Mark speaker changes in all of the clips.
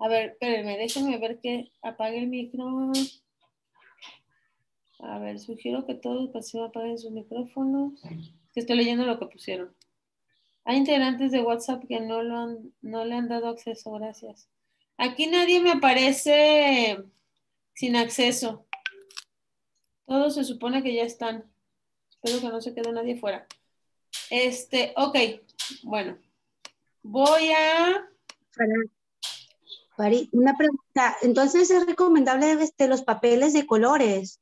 Speaker 1: A ver, espérenme, déjenme ver que apague el micro. A ver, sugiero que todos pasen apaguen sus micrófonos. Estoy leyendo lo que pusieron. Hay integrantes de WhatsApp que no, lo han, no le han dado acceso, gracias. Aquí nadie me aparece sin acceso. Todos se supone que ya están. Espero que no se quede nadie fuera. Este, ok, bueno. Voy a...
Speaker 2: Una pregunta. Entonces es recomendable este, los papeles de colores.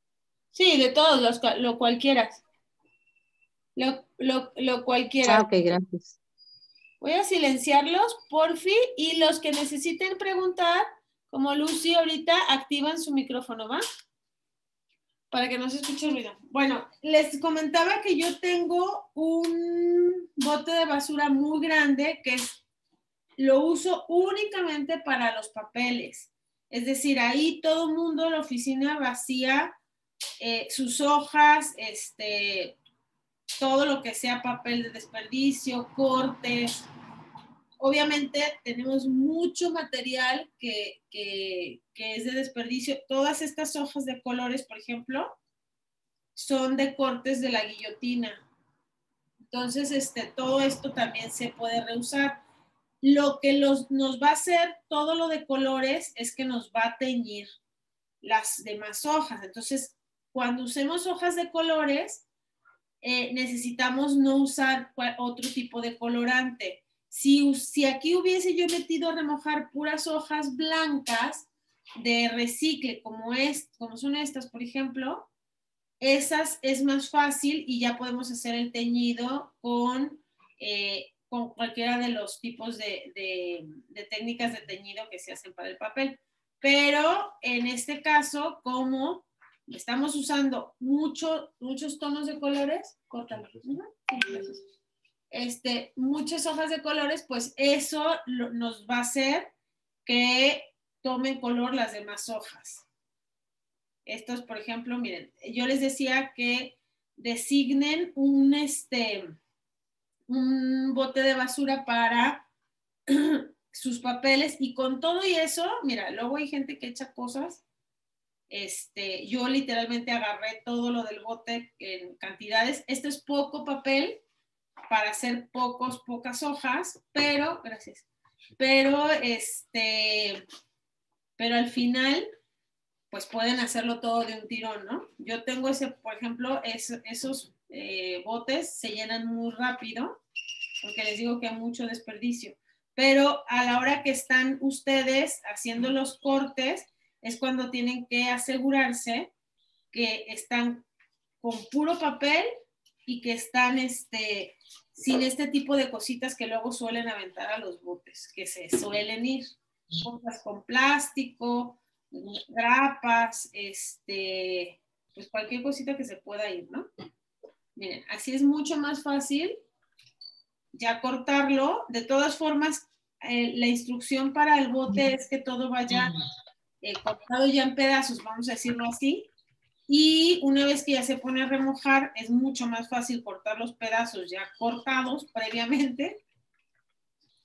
Speaker 1: Sí, de todos, los, lo cualquiera. Lo, lo, lo cualquiera.
Speaker 2: Ah, ok, gracias.
Speaker 1: Voy a silenciarlos, porfi, y los que necesiten preguntar, como Lucy ahorita, activan su micrófono, ¿va? Para que no se escuche ruido. Bueno, les comentaba que yo tengo un bote de basura muy grande que lo uso únicamente para los papeles. Es decir, ahí todo el mundo, la oficina vacía, eh, sus hojas, este, todo lo que sea papel de desperdicio, cortes. Obviamente tenemos mucho material que, es de desperdicio. Todas estas hojas de colores, por ejemplo, son de cortes de la guillotina. Entonces, este, todo esto también se puede reusar. Lo que nos va a hacer todo lo de colores es que nos va a teñir las demás hojas. Entonces, cuando usemos hojas de colores, eh, necesitamos no usar otro tipo de colorante. Si, si aquí hubiese yo metido a remojar puras hojas blancas de recicle, como, es, como son estas, por ejemplo, esas es más fácil y ya podemos hacer el teñido con, eh, con cualquiera de los tipos de, de, técnicas de teñido que se hacen para el papel. Pero en este caso, como estamos usando mucho, muchos tonos de colores, córtalo. Este, muchas hojas de colores, pues eso nos va a hacer que tomen color las demás hojas. Estos, por ejemplo, miren, yo les decía que designen un, este, un bote de basura para sus papeles y con todo y eso, mira, luego hay gente que echa cosas este, yo literalmente agarré todo lo del bote en cantidades. Esto es poco papel para hacer pocos, pocas hojas, pero, gracias, pero este, pero al final, pues pueden hacerlo todo de un tirón, ¿no? Yo tengo ese, por ejemplo, esos eh, botes se llenan muy rápido, porque les digo que hay mucho desperdicio, pero a la hora que están ustedes haciendo los cortes, es cuando tienen que asegurarse que están con puro papel y que están este, sin este tipo de cositas que luego suelen aventar a los botes, que se suelen ir. Cosas con plástico, grapas, este, pues cualquier cosita que se pueda ir, ¿no? Miren, así es mucho más fácil ya cortarlo. De todas formas, eh, la instrucción para el bote es que todo vaya eh, cortado ya en pedazos, vamos a decirlo así. Y una vez que ya se pone a remojar, es mucho más fácil cortar los pedazos ya cortados previamente.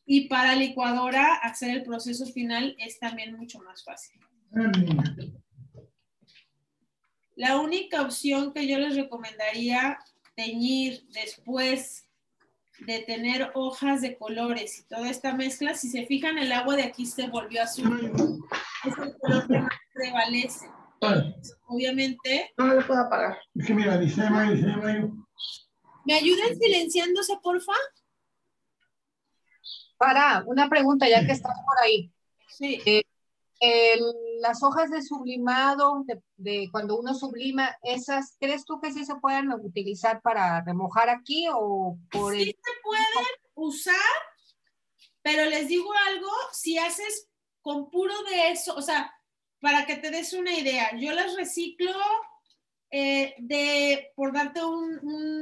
Speaker 1: Y para licuadora, hacer el proceso final es también mucho más fácil. La única opción que yo les recomendaría teñir después de tener hojas de colores y toda esta mezcla, si se fijan, el agua de aquí se volvió azul. Es el color que más prevalece. Obviamente.
Speaker 3: No le puedo apagar. Es que mira, dice Mayo, dice Mayo.
Speaker 1: ¿Me ayudan silenciándose, porfa?
Speaker 4: Para, una pregunta ya que estás por ahí.
Speaker 1: Sí.
Speaker 4: Eh, las hojas de sublimado, de, cuando uno sublima, esas, ¿crees tú que sí se pueden utilizar para remojar aquí o por
Speaker 1: Sí se pueden usar, pero les digo algo, si haces con puro de eso, o sea, para que te des una idea, yo las reciclo eh, de, por darte un,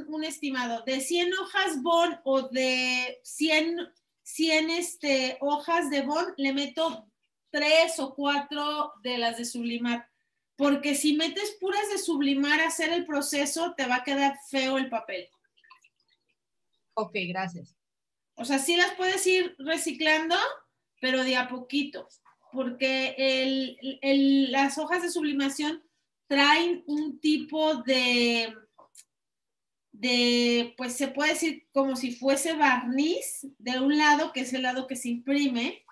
Speaker 1: un, estimado, de 100 hojas bon o de 100, 100 este, hojas de bon, le meto tres o cuatro de las de sublimar. Porque si metes puras de sublimar a hacer el proceso, te va a quedar feo el papel.
Speaker 4: Ok, gracias.
Speaker 1: O sea, sí las puedes ir reciclando, pero de a poquito, porque las hojas de sublimación traen un tipo de, de, pues se puede decir como si fuese barniz de un lado, que es el lado que se imprime,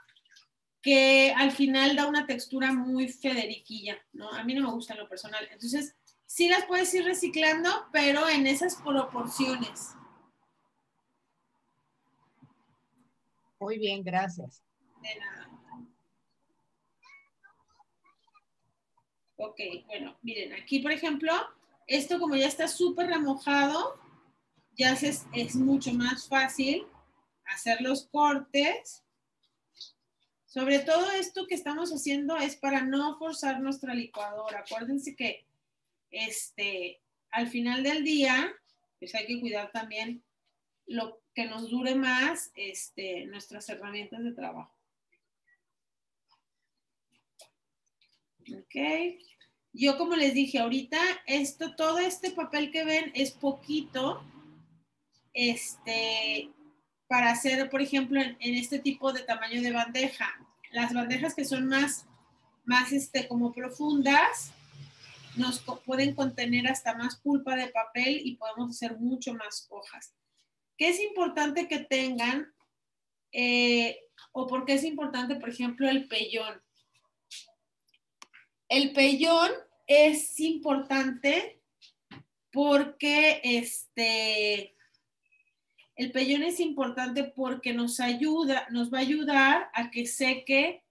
Speaker 1: que al final da una textura muy federiquilla, ¿no? A mí no me gusta en lo personal. Entonces, sí las puedes ir reciclando, pero en esas proporciones.
Speaker 4: Muy bien, gracias.
Speaker 1: De nada. Ok, bueno, miren, aquí por ejemplo, esto como ya está súper remojado, ya es, es mucho más fácil hacer los cortes. Sobre todo esto que estamos haciendo es para no forzar nuestra licuadora. Acuérdense que este, al final del día, pues hay que cuidar también lo que nos dure más este, nuestras herramientas de trabajo. Ok. Yo como les dije ahorita, esto, todo este papel que ven es poquito, este, para hacer, por ejemplo, en, este tipo de tamaño de bandeja. Las bandejas que son más, más, este, como profundas, nos pueden contener hasta más pulpa de papel y podemos hacer mucho más hojas. ¿Qué es importante que tengan? Eh, o por qué es importante, por ejemplo, el pellón. El pellón es importante porque este, el pellón es importante porque nos ayuda, nos va a ayudar a que seque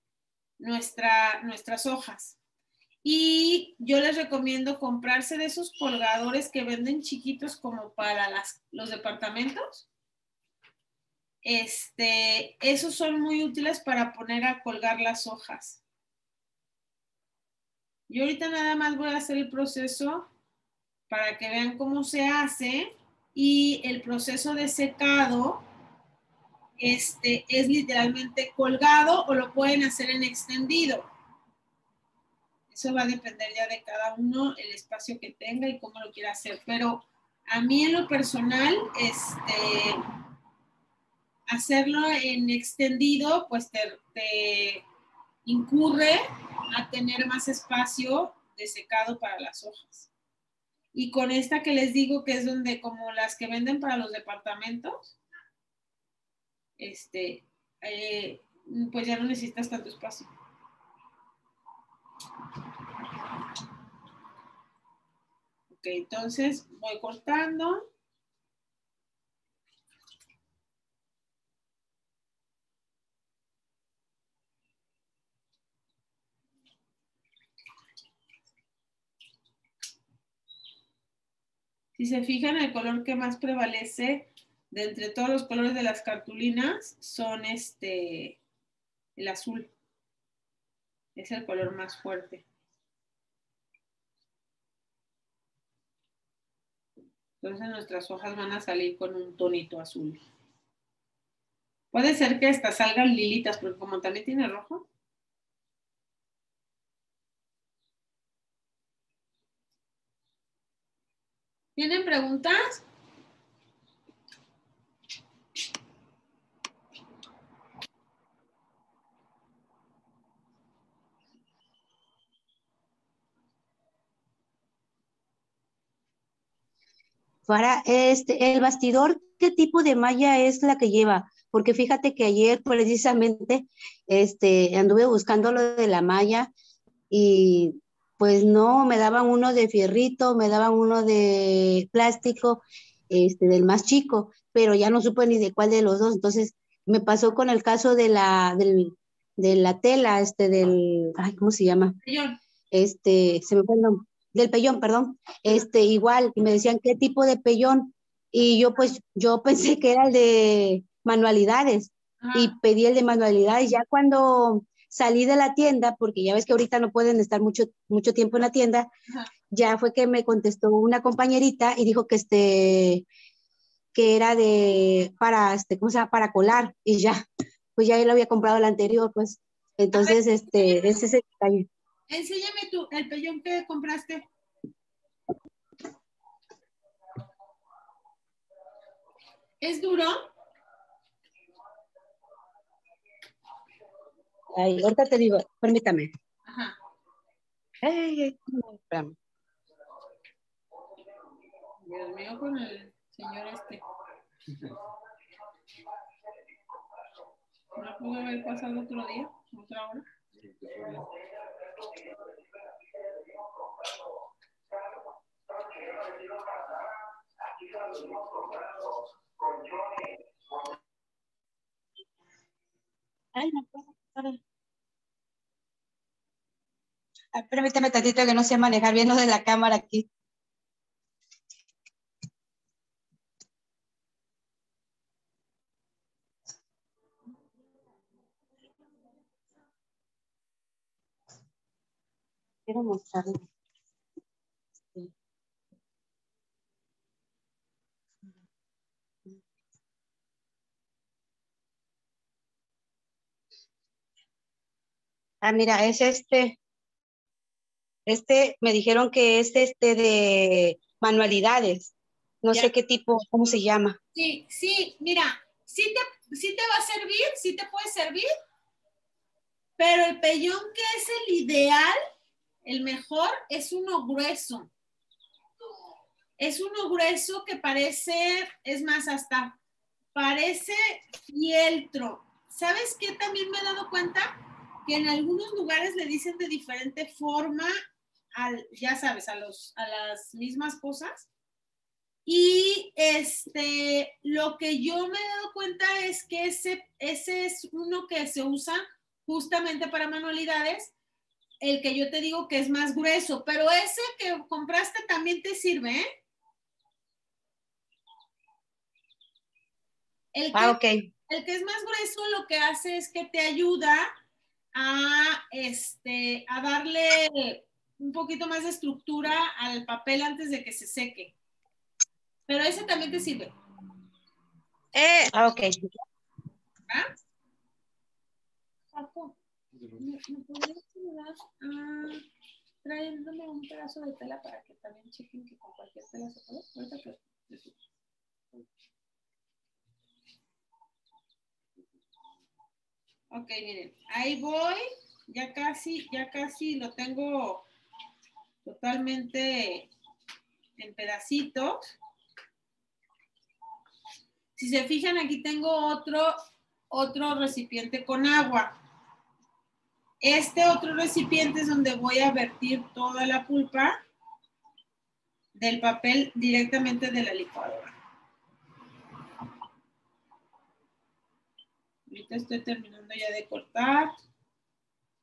Speaker 1: nuestra, nuestras hojas. Y yo les recomiendo comprarse de esos colgadores que venden chiquitos como para las, los departamentos. Este, esos son muy útiles para poner a colgar las hojas. Yo ahorita nada más voy a hacer el proceso para que vean cómo se hace y el proceso de secado este, es literalmente colgado o lo pueden hacer en extendido. Eso va a depender ya de cada uno, el espacio que tenga y cómo lo quiera hacer. Pero a mí en lo personal, este, hacerlo en extendido, pues te incurre a tener más espacio de secado para las hojas. Y con esta que les digo que es donde como las que venden para los departamentos, este, eh, pues ya no necesitas tanto espacio. Ok, entonces voy cortando. Si se fijan, el color que más prevalece de entre todos los colores de las cartulinas son este, el azul. Es el color más fuerte. Entonces nuestras hojas van a salir con un tonito azul. Puede ser que hasta salgan lilitas, porque como también tiene rojo, ¿Tienen preguntas?
Speaker 2: Para este, el bastidor, ¿qué tipo de malla es la que lleva? Porque fíjate que ayer precisamente este, anduve buscando lo de la malla y pues no, me daban uno de fierrito, me daban uno de plástico, este, del más chico, pero ya no supe ni de cuál de los dos. Entonces, me pasó con el caso de la, de la tela, este, del, ay, ¿cómo se llama?
Speaker 1: Pellón.
Speaker 2: Este, se me fue el nombre, del pellón, perdón. Este, igual, y me decían, ¿qué tipo de pellón? Y yo, pues, yo pensé que era el de manualidades, y pedí el de manualidades. Ya cuando salí de la tienda, porque ya ves que ahorita no pueden estar mucho, mucho tiempo en la tienda, ya fue que me contestó una compañerita y dijo que este que era de para este cómo se llama para colar y ya pues ya él lo había comprado el anterior pues. Entonces este ese es el detalle.
Speaker 1: Enséñame tú el pellón que compraste. Es duro
Speaker 2: Ay, ahorita te digo, permítame.
Speaker 1: Ajá.
Speaker 2: Ay, ay, espérame.
Speaker 1: Dios mío, con el señor este. ¿No pudo haber pasado otro día? ¿Otra hora?
Speaker 2: Ay, no puedo. Permítame tantito que no sé manejar bien lo de la cámara aquí. Quiero mostrarle. Ah, mira, es este. Este, me dijeron que es este de manualidades. No
Speaker 1: Ya.
Speaker 2: sé qué tipo, cómo se llama.
Speaker 1: Sí, sí, mira, sí te, sí te va a servir, sí te puede servir, pero el pellón que es el ideal, el mejor, es uno grueso. Es uno grueso que parece, es más, hasta parece fieltro. ¿Sabes qué? También me he dado cuenta que en algunos lugares le dicen de diferente forma, al, ya sabes, a, los, a las mismas cosas. Y este, lo que yo me he dado cuenta es que ese, ese es uno que se usa justamente para manualidades, el que yo te digo que es más grueso, pero ese que compraste también te sirve, ¿eh? El que,
Speaker 2: Ah,
Speaker 1: el que es más grueso lo que hace es que te ayuda a, este, a darle un poquito más de estructura al papel antes de que se seque. Pero ese también te sirve.
Speaker 2: Eh, ah, ok.
Speaker 1: ¿Ah? Paco, ¿me, me podrías ayudar a trayéndome un pedazo de tela para que también chequen que con cualquier tela se puede? Ahorita que-. Ok, miren, ahí voy. Ya casi, ya casi lo tengo totalmente en pedacitos. Si se fijan, aquí tengo otro, otro recipiente con agua. Este otro recipiente es donde voy a vertir toda la pulpa del papel directamente de la licuadora. Ahorita estoy terminando ya de cortar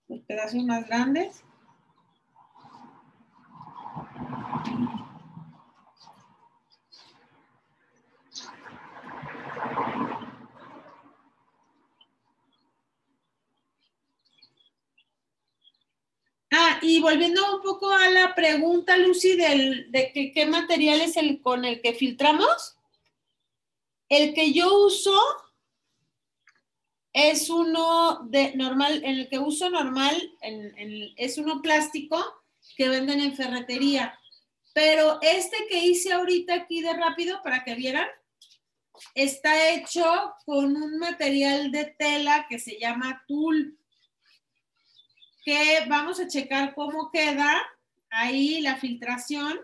Speaker 1: los pedazos más grandes. Ah, y volviendo un poco a la pregunta, Lucy, del, de qué material es el con el que filtramos. El que yo uso es uno de normal, en el que uso normal, es uno plástico que venden en ferretería. Pero este que hice ahorita aquí de rápido, para que vieran, está hecho con un material de tela que se llama tul que vamos a checar cómo queda ahí la filtración.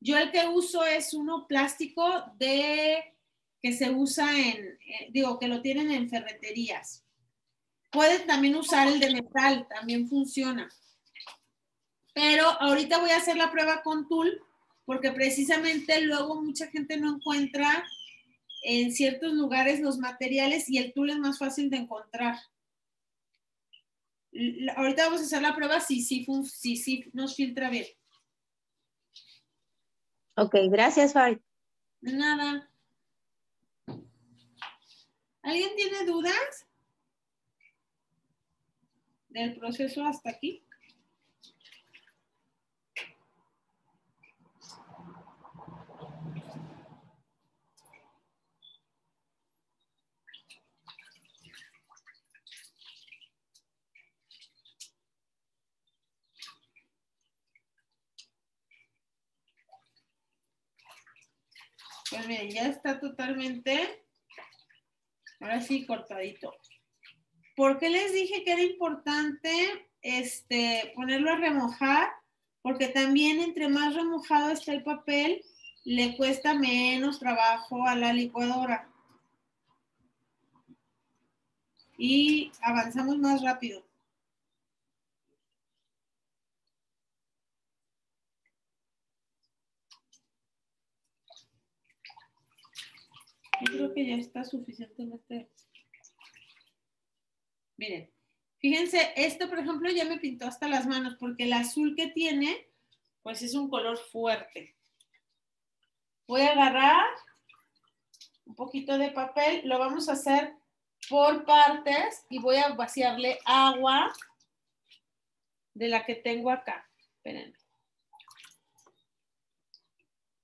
Speaker 1: Yo el que uso es uno plástico de que se usa en, eh, digo, que lo tienen en ferreterías. Pueden también usar el de metal, también funciona. Pero ahorita voy a hacer la prueba con tul, porque precisamente luego mucha gente no encuentra en ciertos lugares los materiales y el tul es más fácil de encontrar. Ahorita vamos a hacer la prueba si sí si, si, si nos filtra bien.
Speaker 2: Ok, gracias, Fari.
Speaker 1: De Nada. ¿Alguien tiene dudas del proceso hasta aquí? Pues miren, ya está totalmente, ahora sí, cortadito. ¿Por qué les dije que era importante este, ponerlo a remojar? Porque también entre más remojado está el papel, le cuesta menos trabajo a la licuadora. Y avanzamos más rápido. Creo que ya está suficientemente. Miren, fíjense, esto por ejemplo ya me pintó hasta las manos porque el azul que tiene, pues es un color fuerte. Voy a agarrar un poquito de papel, lo vamos a hacer por partes y voy a vaciarle agua de la que tengo acá. Espérenme.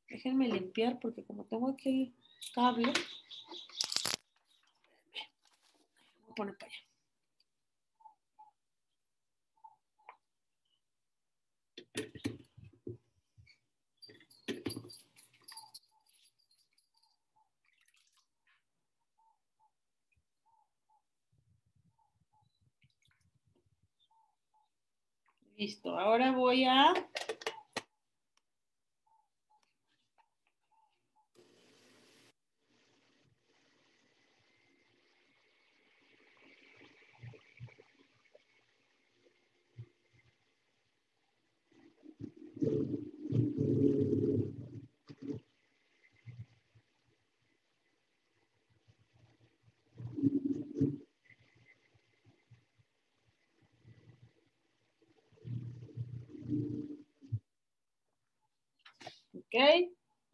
Speaker 1: Déjenme limpiar porque como tengo aquí cable, voy a poner para allá. Listo, ahora voy a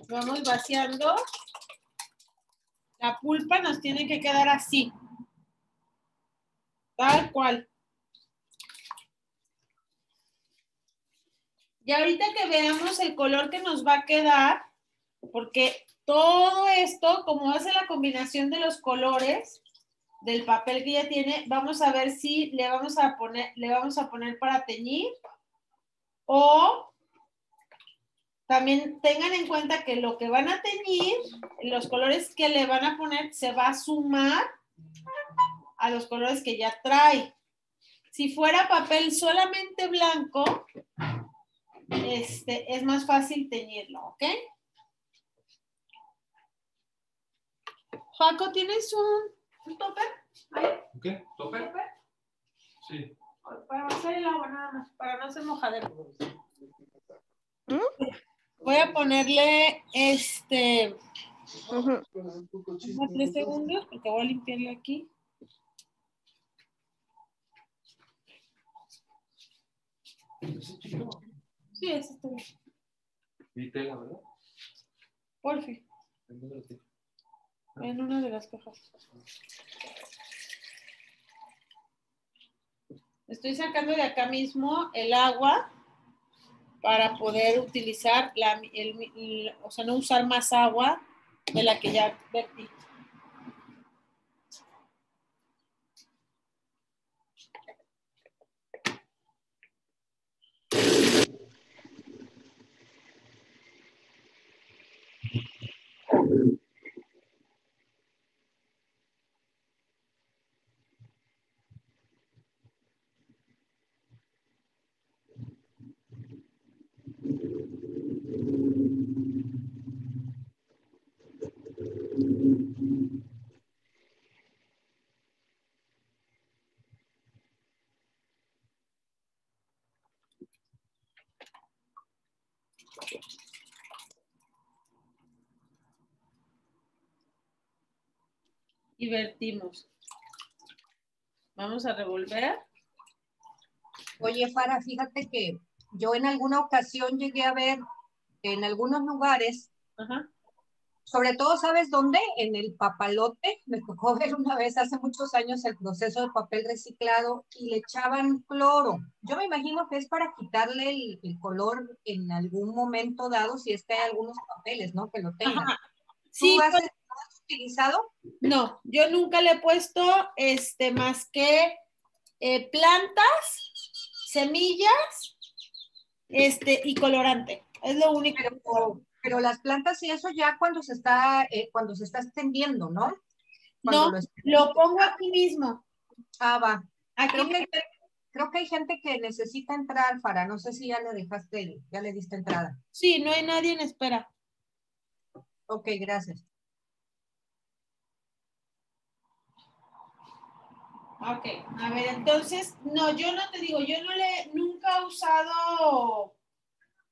Speaker 1: Vamos vaciando. La pulpa nos tiene que quedar así. Tal cual. Y ahorita que veamos el color que nos va a quedar, porque todo esto, como hace la combinación de los colores del papel que ya tiene, vamos a ver si le vamos a poner, le vamos a poner para teñir o también tengan en cuenta que lo que van a teñir, los colores que le van a poner, se va a sumar a los colores que ya trae. Si fuera papel solamente blanco, este, es más fácil teñirlo, ¿ok? Jaco, ¿tienes un, topper?
Speaker 5: ¿Qué? ¿Topper? Sí.
Speaker 1: Para hacer el agua nada más, para no hacer mojadero. Voy a ponerle este. Tres segundos porque voy a limpiarle aquí. Sí, ese está bien.
Speaker 5: ¿Y tela, verdad?
Speaker 1: Por fin. En una de las cajas. Estoy sacando de acá mismo el agua para poder utilizar, la, el, o sea, no usar más agua de la que ya. Y vertimos. Vamos a revolver.
Speaker 4: Oye, Fara, fíjate que yo en alguna ocasión llegué a ver en algunos lugares, sobre todo, ¿sabes dónde? En el papalote, me tocó ver una vez hace muchos años el proceso de papel reciclado y le echaban cloro. Yo me imagino que es para quitarle el, color en algún momento dado, si es que hay algunos papeles, ¿no? Que lo tengan. Sí, ¿Tú has, utilizado?
Speaker 1: No, yo nunca le he puesto este más que eh, plantas, semillas, este y colorante. Es lo único.
Speaker 4: Pero, pero las plantas y eso ya cuando se está eh, cuando se está extendiendo, ¿no?
Speaker 1: no, lo pongo aquí mismo.
Speaker 4: Ah, va. Creo que, creo que hay gente que necesita entrar, para No sé si ya le dejaste, ya le diste entrada.
Speaker 1: Sí, no hay nadie en espera.
Speaker 4: Ok, gracias.
Speaker 1: Ok, a ver, entonces, no, yo no te digo, yo no le, nunca he usado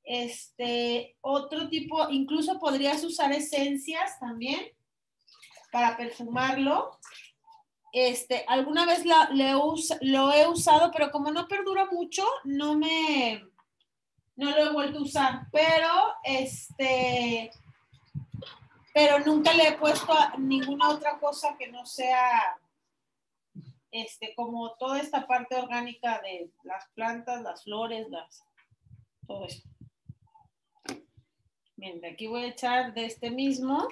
Speaker 1: este otro tipo, incluso podrías usar esencias también para perfumarlo. Este, alguna vez lo he usado, pero como no perdura mucho, no me, no lo he vuelto a usar, pero este, pero nunca le he puesto ninguna otra cosa que no sea este, como toda esta parte orgánica de las plantas, las flores, las, todo eso. Bien, de aquí voy a echar de este mismo.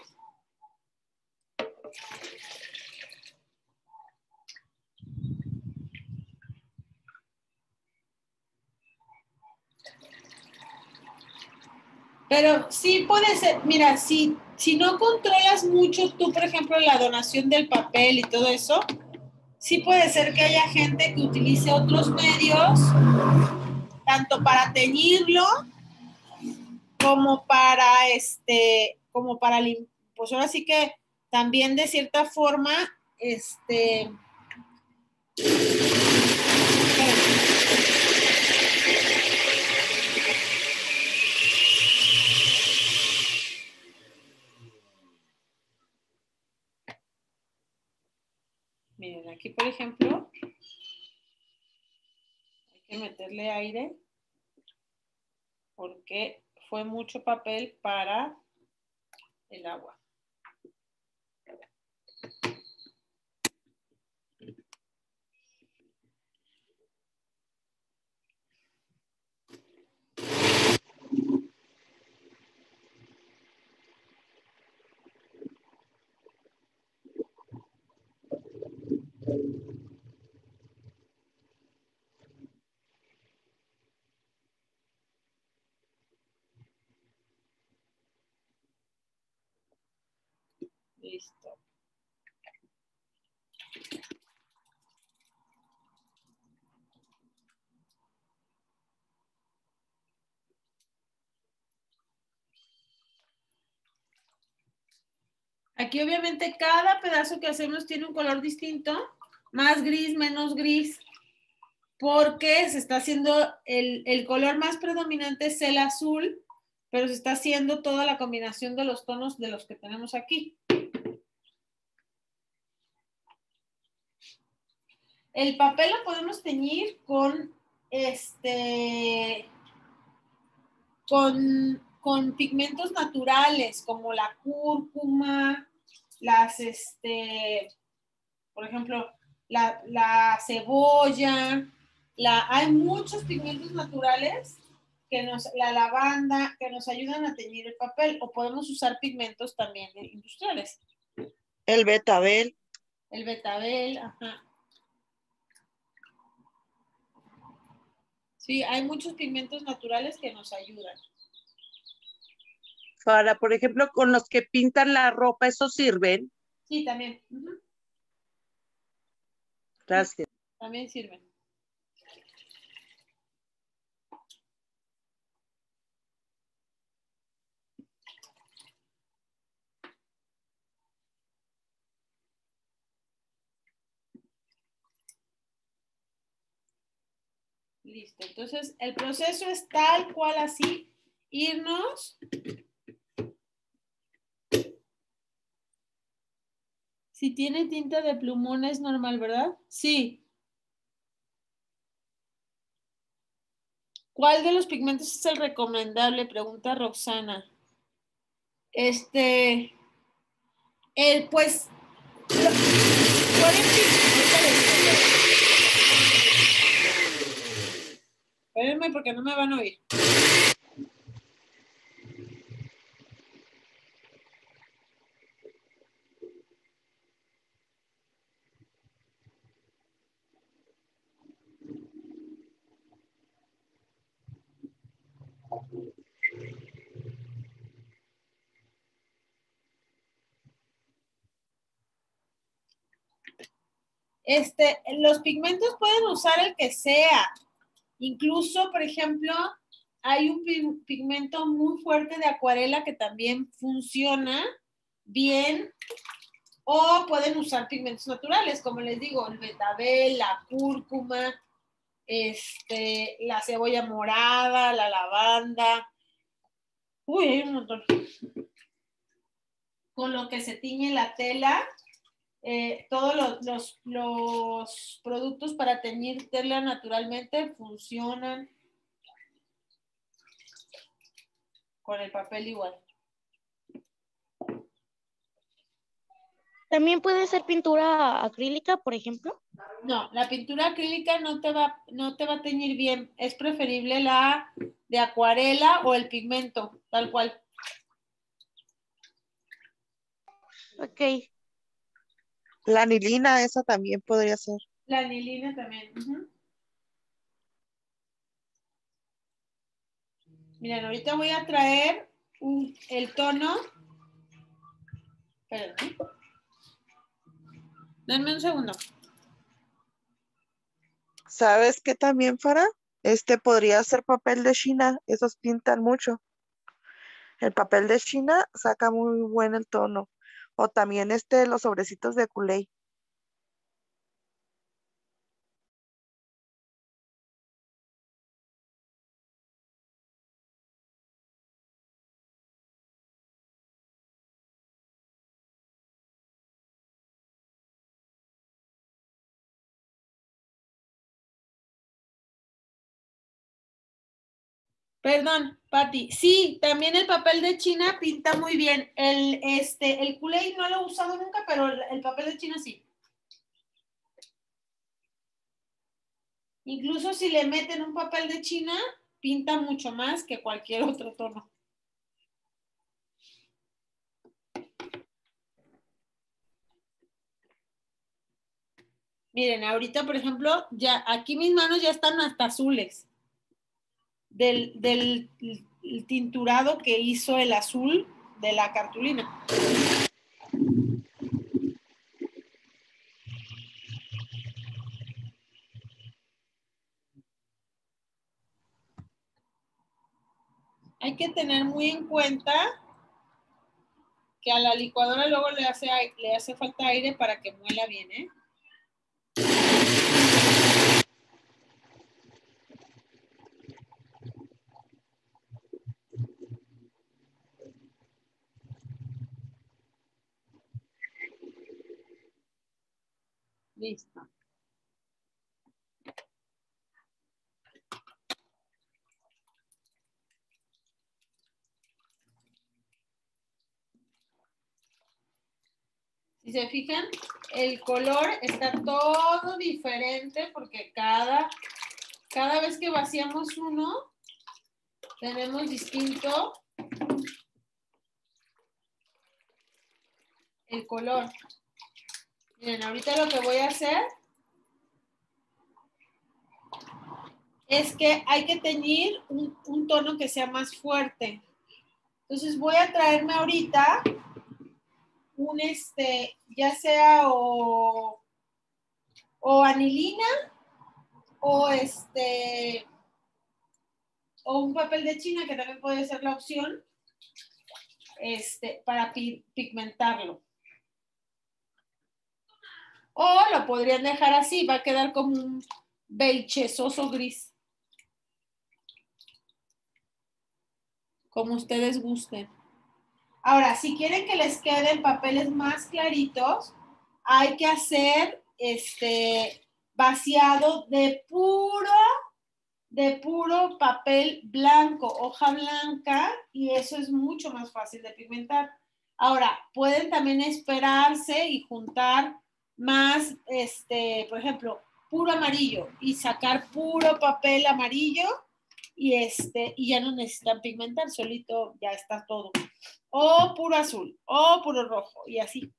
Speaker 1: Pero sí puede ser, mira, si, si no controlas mucho tú, por ejemplo, la donación del papel y todo eso, sí puede ser que haya gente que utilice otros medios, tanto para teñirlo como para este, como para, pues ahora sí que también de cierta forma, este, Aquí por ejemplo, hay que meterle aire porque fue mucho papel para el agua. Listo. Aquí obviamente cada pedazo que hacemos tiene un color distinto, más gris, menos gris, porque se está haciendo, el, el color más predominante es el azul, pero se está haciendo toda la combinación de los tonos de los que tenemos aquí. El papel lo podemos teñir con este con, pigmentos naturales como la cúrcuma, las este, por ejemplo, la, cebolla, la, hay muchos pigmentos naturales que nos, la lavanda, que nos ayudan a teñir el papel, o podemos usar pigmentos también industriales.
Speaker 6: El betabel.
Speaker 1: El betabel, ajá. Sí, hay muchos pigmentos naturales que nos ayudan.
Speaker 6: Para, por ejemplo, con los que pintan la ropa, ¿eso sirven?
Speaker 1: Sí, también. También sirven. Listo. Entonces, el proceso es tal cual así. Irnos. Si tiene tinta de plumón es normal, ¿verdad? Sí. ¿Cuál de los pigmentos es el recomendable? Pregunta Roxana. Este, el, pues, Espérenme porque no me van a oír. Este, los pigmentos pueden usar el que sea. Incluso, por ejemplo, hay un pigmento muy fuerte de acuarela que también funciona bien. O pueden usar pigmentos naturales, como les digo, el betabel, la cúrcuma, este, la cebolla morada, la lavanda. Uy, hay un montón. Con lo que se tiñe la tela, eh, todos los, los, productos para teñir tela naturalmente funcionan con el papel igual.
Speaker 7: ¿También puede ser pintura acrílica, por ejemplo?
Speaker 1: No, la pintura acrílica no te va, no te va a teñir bien. Es preferible la de acuarela o el pigmento, tal cual.
Speaker 6: Ok. La anilina, esa también podría ser.
Speaker 1: La anilina también. Miren, ahorita voy a traer el tono. Espérenme. Denme un segundo.
Speaker 6: ¿Sabes qué también, Fara? Este podría ser papel de China. Esos pintan mucho. El papel de China saca muy buen el tono. O también este, los sobrecitos de culé.
Speaker 1: Perdón, Patti. Sí, también el papel de China pinta muy bien. El, este, el no lo he usado nunca, pero el papel de China sí. Incluso si le meten un papel de China, pinta mucho más que cualquier otro tono. Miren, ahorita, por ejemplo, ya aquí mis manos ya están hasta azules del, tinturado que hizo el azul de la cartulina. Hay que tener muy en cuenta que a la licuadora luego le hace, le hace falta aire para que muela bien, ¿eh? Listo. Si se fijan, el color está todo diferente porque cada, cada vez que vaciamos uno, tenemos distinto el color. Miren, ahorita lo que voy a hacer es que hay que teñir un, tono que sea más fuerte. Entonces voy a traerme ahorita un este, ya sea o, o anilina o este o un papel de china que también puede ser la opción este, para pigmentarlo. O lo podrían dejar así, va a quedar como un belchezoso gris. Como ustedes gusten. Ahora, si quieren que les queden papeles más claritos, hay que hacer este vaciado de puro, de puro papel blanco, hoja blanca, y eso es mucho más fácil de pigmentar. Ahora, pueden también esperarse y juntar más, este, por ejemplo, puro amarillo y sacar puro papel amarillo y este, y ya no necesitan pigmentar, solito ya está todo. O puro azul, o puro rojo, y así.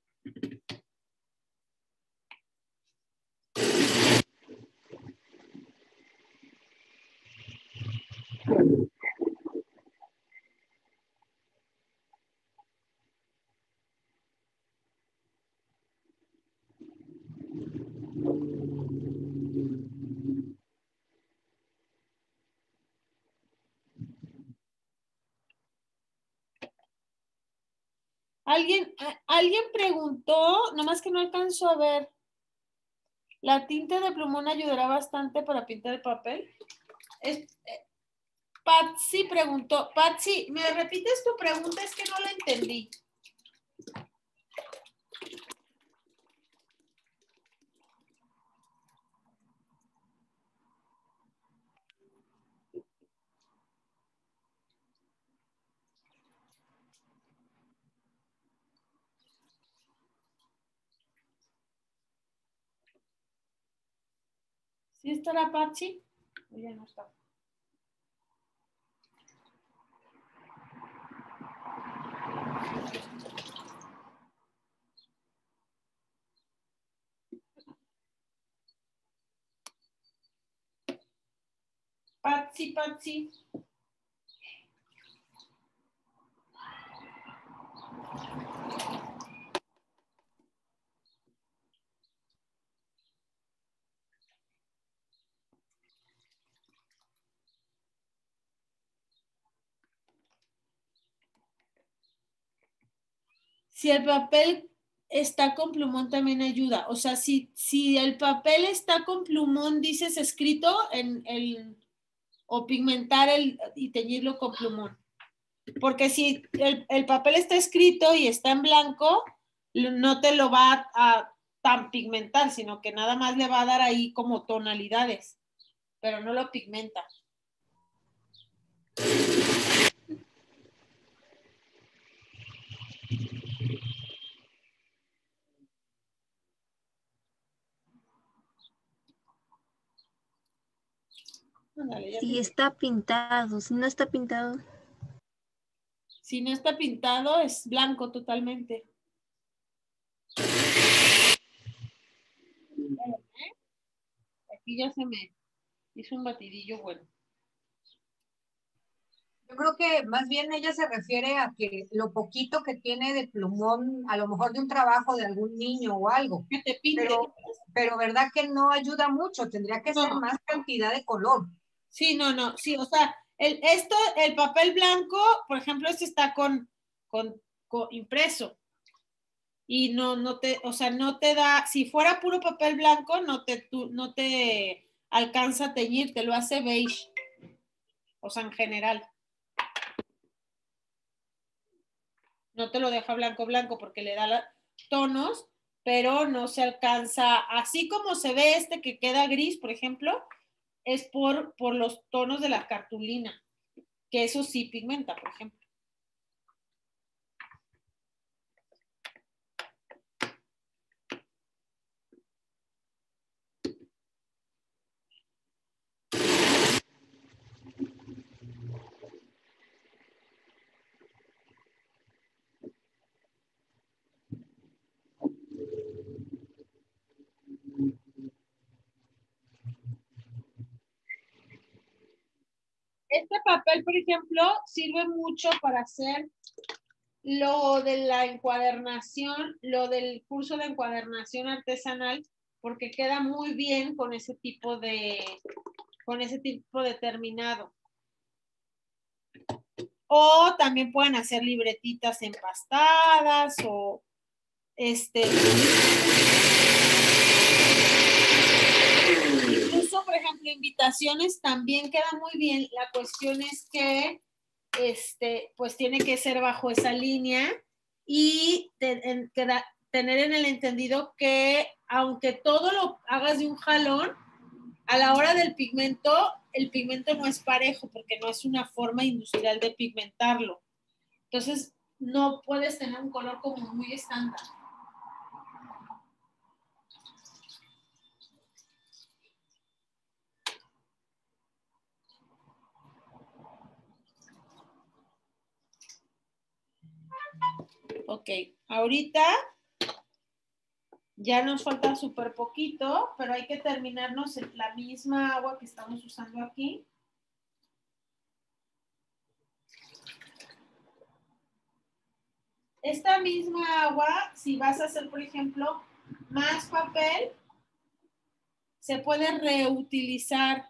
Speaker 1: Alguien, alguien preguntó, nomás que no alcanzó a ver, ¿la tinta de plumón ayudará bastante para pintar el papel? Es, eh, Patsy preguntó, Patsy, ¿me repites tu pregunta? Es que no la entendí. ¿Sí estará Patsy? O ya no está. Patsy, Patsy. Si el papel está con plumón también ayuda. O sea, si, si el papel está con plumón, dices escrito en el o pigmentar el, y teñirlo con plumón. Porque si el, el, papel está escrito y está en blanco, no te lo va a tan pigmentar, sino que nada más le va a dar ahí como tonalidades, pero no lo pigmenta.
Speaker 8: Si está pintado, si no está pintado.
Speaker 1: Si no está pintado, es blanco totalmente. Aquí ya se me hizo un batidillo bueno.
Speaker 4: Yo creo que más bien ella se refiere a que lo poquito que tiene de plumón, a lo mejor de un trabajo de algún niño o algo.
Speaker 1: Que te pinte.
Speaker 4: Pero, pero verdad que no ayuda mucho, tendría que ser más cantidad de color.
Speaker 1: Sí, no, no, sí, o sea, el, esto, el papel blanco, por ejemplo, este está con, con, impreso. Y no, no te, o sea, no te da, si fuera puro papel blanco, no te, tú, no te alcanza a teñir, te lo hace beige. O sea, en general. No te lo deja blanco, blanco, porque le da tonos, pero no se alcanza, así como se ve este que queda gris, por ejemplo, es por, por los tonos de la cartulina, que eso sí pigmenta, por ejemplo. Este papel, por ejemplo, sirve mucho para hacer lo de la encuadernación, lo del curso de encuadernación artesanal, porque queda muy bien con ese tipo de, con ese tipo de terminado. O también pueden hacer libretitas empastadas o este por ejemplo, invitaciones también queda muy bien. La cuestión es que, este, pues tiene que ser bajo esa línea y tener en el entendido que aunque todo lo hagas de un jalón, a la hora del pigmento, el pigmento no es parejo porque no es una forma industrial de pigmentarlo. Entonces, no puedes tener un color como muy estándar. Ok, ahorita ya nos falta súper poquito, pero hay que terminarnos la misma agua que estamos usando aquí. Esta misma agua, si vas a hacer, por ejemplo, más papel, se puede reutilizar.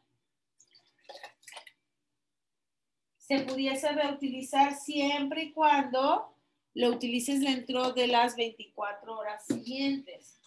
Speaker 1: Se pudiese reutilizar siempre y cuando lo utilices dentro de las 24 horas siguientes.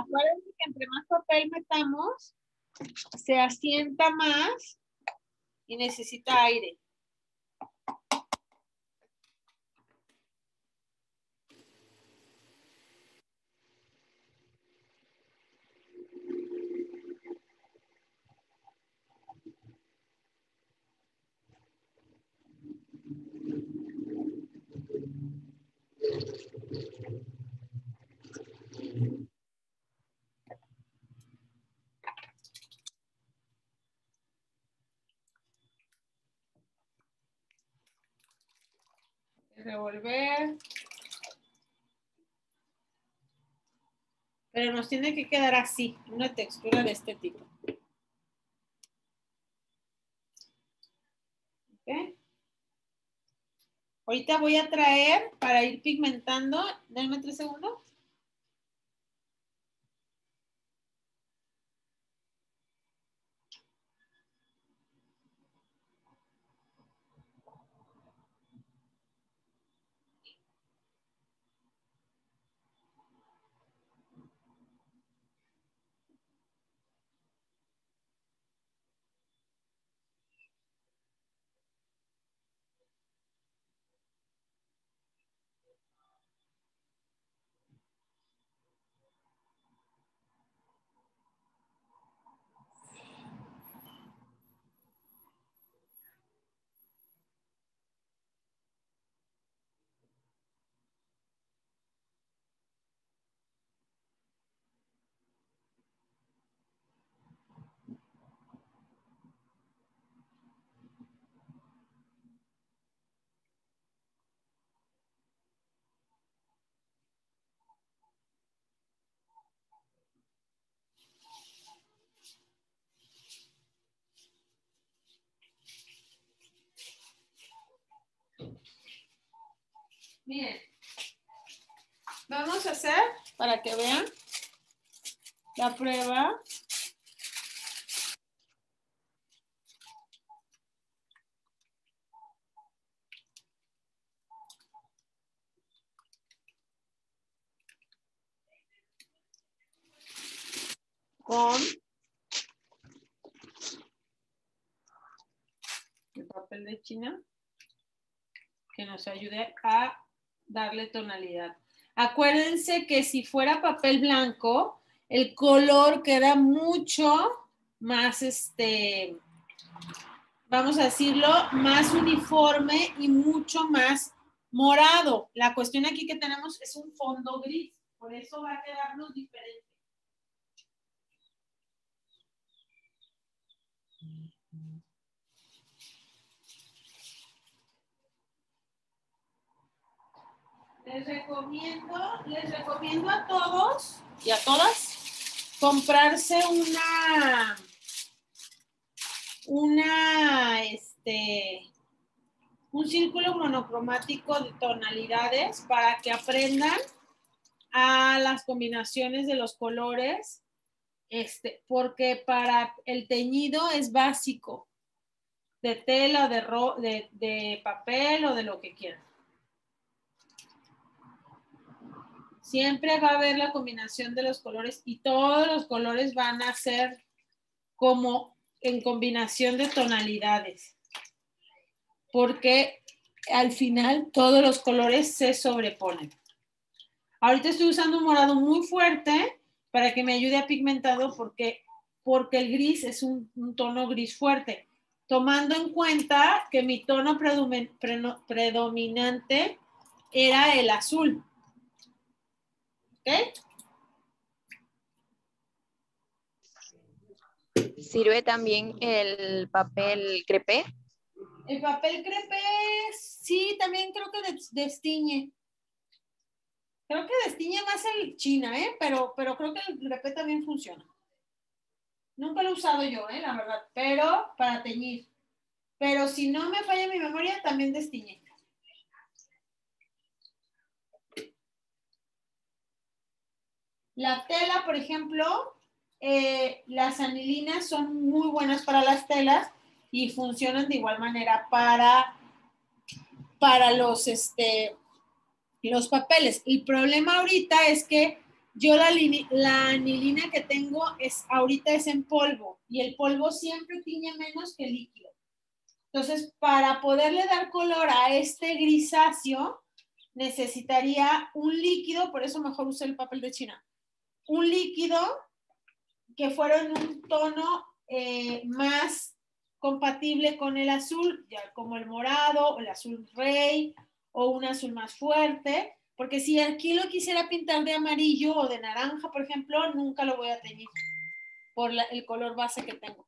Speaker 1: Acuérdense que entre más papel metamos, se asienta más y necesita aire. Revolver. Pero nos tiene que quedar así, una textura de este tipo. Ahorita voy a traer para ir pigmentando. Denme tres segundos. Miren, vamos a hacer, para que vean, la prueba. Con el papel de China que nos ayude a darle tonalidad. Acuérdense que si fuera papel blanco, el color queda mucho más, este, vamos a decirlo, más uniforme y mucho más morado. La cuestión aquí que tenemos es un fondo gris, por eso va a quedarnos diferente. Les recomiendo, les recomiendo a todos y a todas comprarse una, una, este, un círculo monocromático de tonalidades para que aprendan a las combinaciones de los colores, este, porque para el teñido es básico, de tela, de, de, de papel o de lo que quieran. Siempre va a haber la combinación de los colores y todos los colores van a ser como en combinación de tonalidades. Porque al final todos los colores se sobreponen. Ahorita estoy usando un morado muy fuerte para que me ayude a pigmentado porque, porque el gris es un, un tono gris fuerte. tomando en cuenta que mi tono predominante era el azul. ¿Ok?
Speaker 9: ¿Sirve también el papel crepé?
Speaker 1: El papel crepé, sí, también creo que destiñe. Creo que destiñe más el china, ¿eh? Pero, pero creo que el crepé también funciona. Nunca lo he usado yo, ¿eh? La verdad, pero para teñir. Pero si no me falla mi memoria, también destiñe. La tela, por ejemplo, eh, las anilinas son muy buenas para las telas y funcionan de igual manera para, para los, este, los papeles. El problema ahorita es que yo la, anilina que tengo es ahorita es en polvo y el polvo siempre tiñe menos que líquido. Entonces, para poderle dar color a este grisáceo, necesitaría un líquido, por eso mejor usé el papel de China, un líquido que fuera en un tono eh, más compatible con el azul, ya como el morado o el azul rey o un azul más fuerte, porque si aquí lo quisiera pintar de amarillo o de naranja, por ejemplo, nunca lo voy a teñir por el color base que tengo.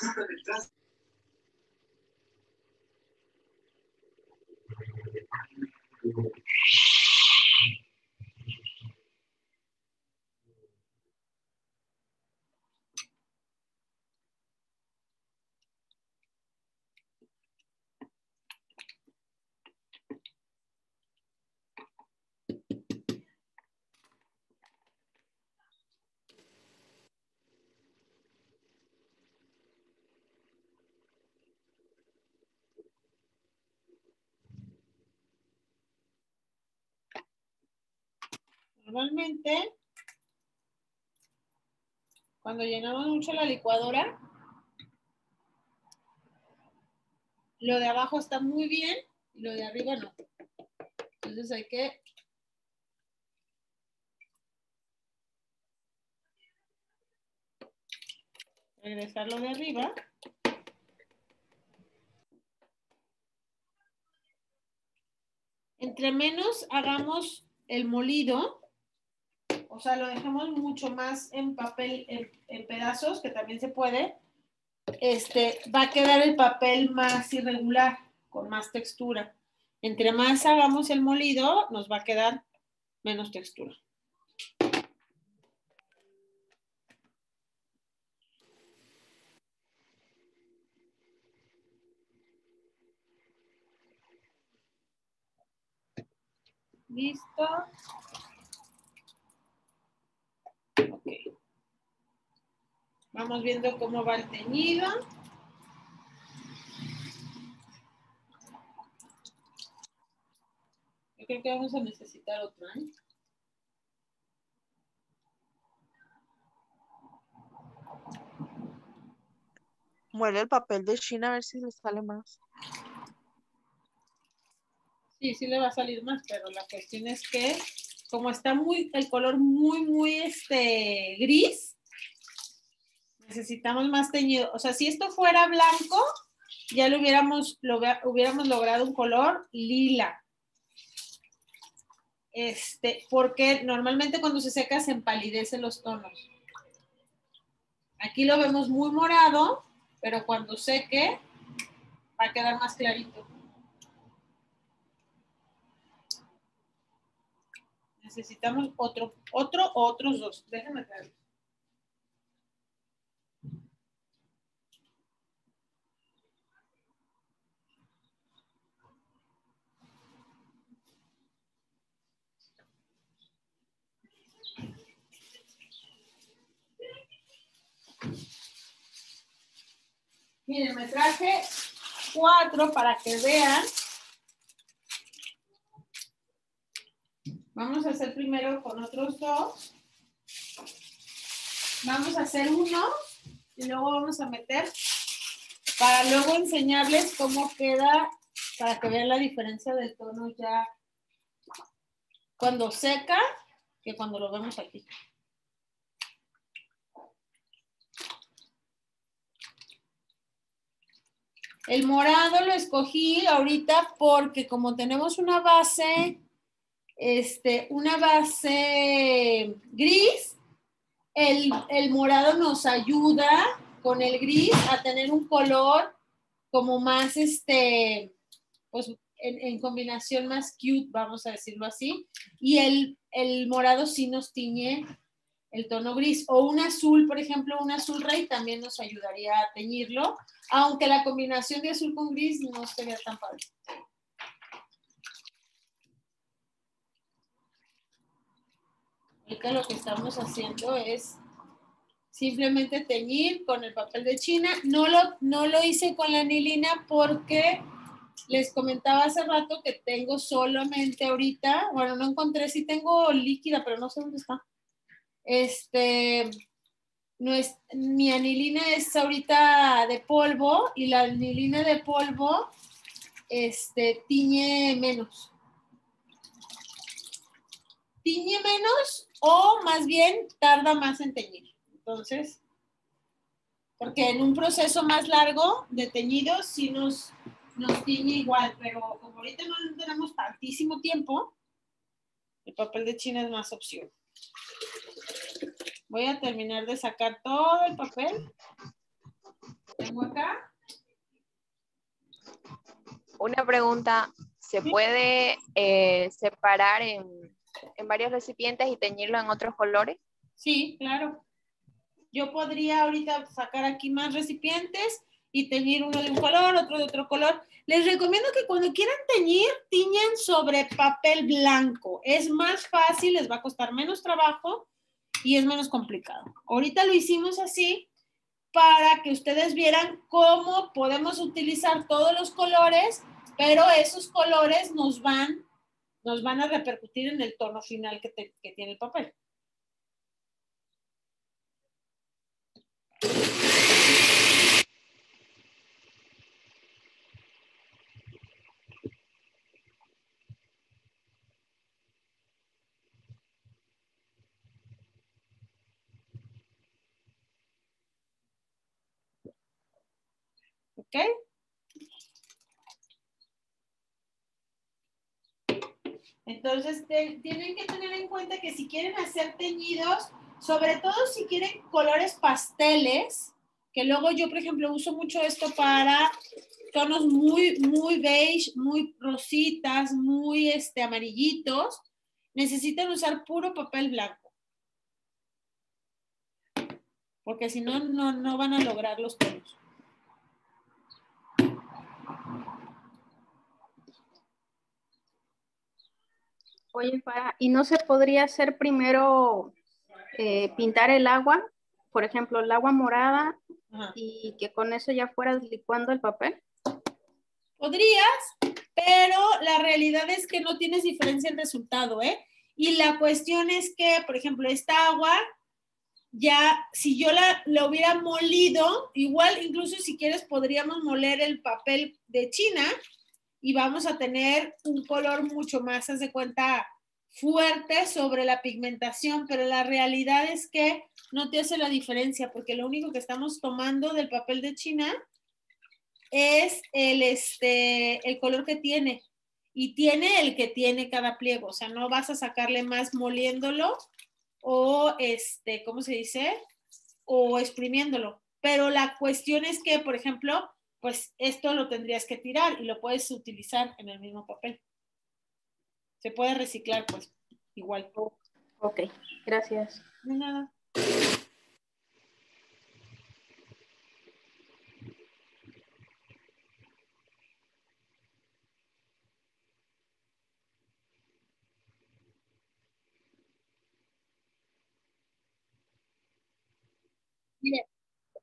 Speaker 1: detrás. Normalmente, cuando llenamos mucho la licuadora, lo de abajo está muy bien y lo de arriba no. Entonces hay que regresar lo de arriba. Entre menos hagamos el molido, o sea, lo dejamos mucho más en papel, en, pedazos, que también se puede. este, va a quedar el papel más irregular, con más textura. Entre más hagamos el molido, nos va a quedar menos textura. Listo. Ok. Vamos viendo cómo va el teñido. Yo creo que vamos a necesitar otro. ¿eh?
Speaker 6: Muele el papel de China a ver si le sale más.
Speaker 1: Sí, sí le va a salir más, pero la cuestión es que como está muy, el color muy, muy este, gris, necesitamos más teñido. O sea, si esto fuera blanco, ya lo hubiéramos, lo hubiéramos logrado un color lila. Este, porque normalmente cuando se seca se empalidecen los tonos. Aquí lo vemos muy morado, pero cuando seque va a quedar más clarito. Necesitamos otro, otro o otros dos. Déjenme traerlos. Miren, me traje cuatro para que vean Vamos a hacer primero con otros dos. Vamos a hacer uno y luego vamos a meter para luego enseñarles cómo queda, para que vean la diferencia del tono ya cuando seca que cuando lo vemos aquí. El morado lo escogí ahorita porque como tenemos una base este, una base gris. El, morado nos ayuda con el gris a tener un color como más, este, pues en, combinación más cute, vamos a decirlo así. Y el, el morado sí nos tiñe el tono gris. O un azul, por ejemplo, un azul rey también nos ayudaría a teñirlo, aunque la combinación de azul con gris no sería tan padre. Ahorita lo que estamos haciendo es simplemente teñir con el papel de China. No lo, no lo hice con la anilina porque les comentaba hace rato que tengo solamente ahorita, bueno, no encontré, sí tengo líquida, pero no sé dónde está. Este, no mi anilina es ahorita de polvo y la anilina de polvo este, tiñe menos. Tiñe menos o más bien tarda más en teñir. Entonces, porque en un proceso más largo de teñido sí nos, nos tiñe igual, pero como ahorita no tenemos tantísimo tiempo, el papel de China es más opción. Voy a terminar de sacar todo el papel. Tengo acá.
Speaker 9: Una pregunta, ¿se puede eh, separar en en varios recipientes y teñirlo en otros colores?
Speaker 1: Sí, claro. Yo podría ahorita sacar aquí más recipientes y teñir uno de un color, otro de otro color. Les recomiendo que cuando quieran teñir, tiñen sobre papel blanco. Es más fácil, les va a costar menos trabajo y es menos complicado. Ahorita lo hicimos así para que ustedes vieran cómo podemos utilizar todos los colores, pero esos colores nos van nos van a repercutir en el tono final que, tiene el papel. ¿Ok? Entonces, tienen que tener en cuenta que si quieren hacer teñidos, sobre todo si quieren colores pasteles, que luego yo, por ejemplo, uso mucho esto para tonos muy, muy beige, muy rositas, muy este, amarillitos, necesitan usar puro papel blanco. Porque si no, no, no van a lograr los tonos.
Speaker 10: Oye, ¿y no se podría hacer primero eh, pintar el agua? Por ejemplo, el agua morada y que con eso ya fueras licuando el papel.
Speaker 1: Podrías, pero la realidad es que no tienes diferencia en resultado, ¿eh? Y la cuestión es que, por ejemplo, esta agua, ya, si yo la, la hubiera molido, igual incluso si quieres podríamos moler el papel de China y vamos a tener un color mucho más, haz de cuenta, fuerte sobre la pigmentación, pero la realidad es que no te hace la diferencia porque lo único que estamos tomando del papel de China es el, este, el color que tiene y tiene el que tiene cada pliego, o sea, no vas a sacarle más moliéndolo o, este, ¿cómo se dice? O exprimiéndolo. Pero la cuestión es que, por ejemplo, pues esto lo tendrías que tirar y lo puedes utilizar en el mismo papel. Se puede reciclar, pues, igual.
Speaker 10: Ok, gracias.
Speaker 1: De nada.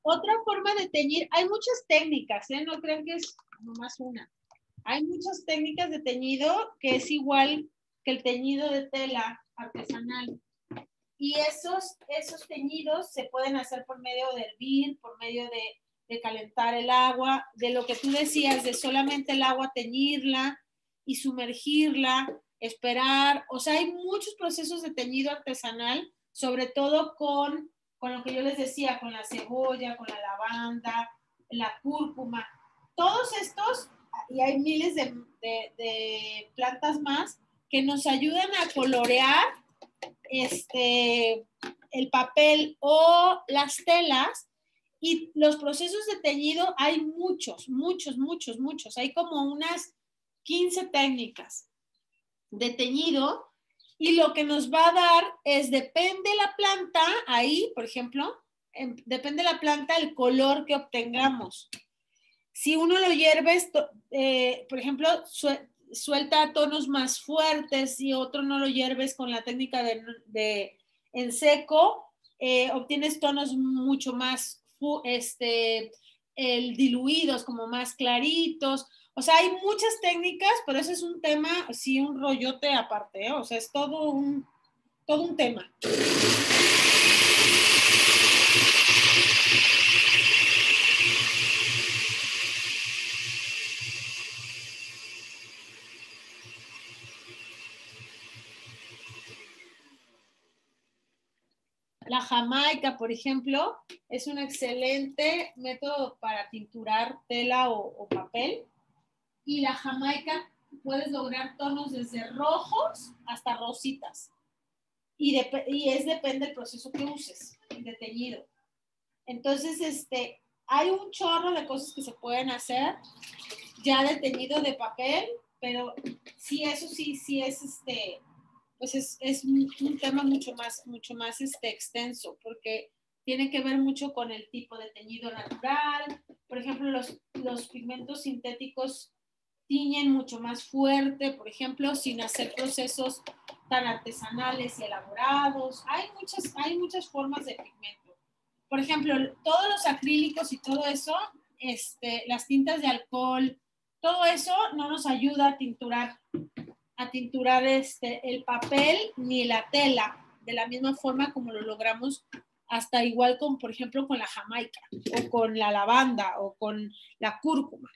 Speaker 1: Otra forma de teñir, hay muchas técnicas, ¿eh? no crean que es nomás una. Hay muchas técnicas de teñido que es igual que el teñido de tela artesanal. Y esos, esos teñidos se pueden hacer por medio de hervir, por medio de, de calentar el agua, de lo que tú decías, de solamente el agua teñirla y sumergirla, esperar. O sea, hay muchos procesos de teñido artesanal, sobre todo con con lo que yo les decía, con la cebolla, con la lavanda, la cúrcuma, todos estos, y hay miles de, plantas más que nos ayudan a colorear este, el papel o las telas y los procesos de teñido hay muchos, muchos, muchos, muchos. Hay como unas 15 técnicas de teñido y lo que nos va a dar es, depende la planta, ahí, por ejemplo, em, depende la planta el color que obtengamos. Si uno lo hierve, eh, por ejemplo, suelta tonos más fuertes y otro no lo hierves con la técnica de, en seco, eh, obtienes tonos mucho más este, el diluidos, como más claritos. O sea, hay muchas técnicas, pero ese es un tema, sí, un rollote aparte, ¿eh? o sea, es todo un, todo un tema. La jamaica, por ejemplo, es un excelente método para tinturar tela o papel y la jamaica puedes lograr tonos desde rojos hasta rositas. Y, y es depende del proceso que uses de teñido. Entonces, este, hay un chorro de cosas que se pueden hacer ya de teñido de papel, pero sí, eso sí, sí es este, pues es, es un, tema mucho más, mucho más este, extenso, porque tiene que ver mucho con el tipo de teñido natural. Por ejemplo, los, los pigmentos sintéticos tiñen mucho más fuerte, por ejemplo, sin hacer procesos tan artesanales y elaborados. Hay muchas, hay muchas formas de pigmento. Por ejemplo, todos los acrílicos y todo eso, este, las tintas de alcohol, todo eso no nos ayuda a tinturar, a tinturar este, el papel ni la tela, de la misma forma como lo logramos hasta igual con, por ejemplo, con la jamaica o con la lavanda o con la cúrcuma.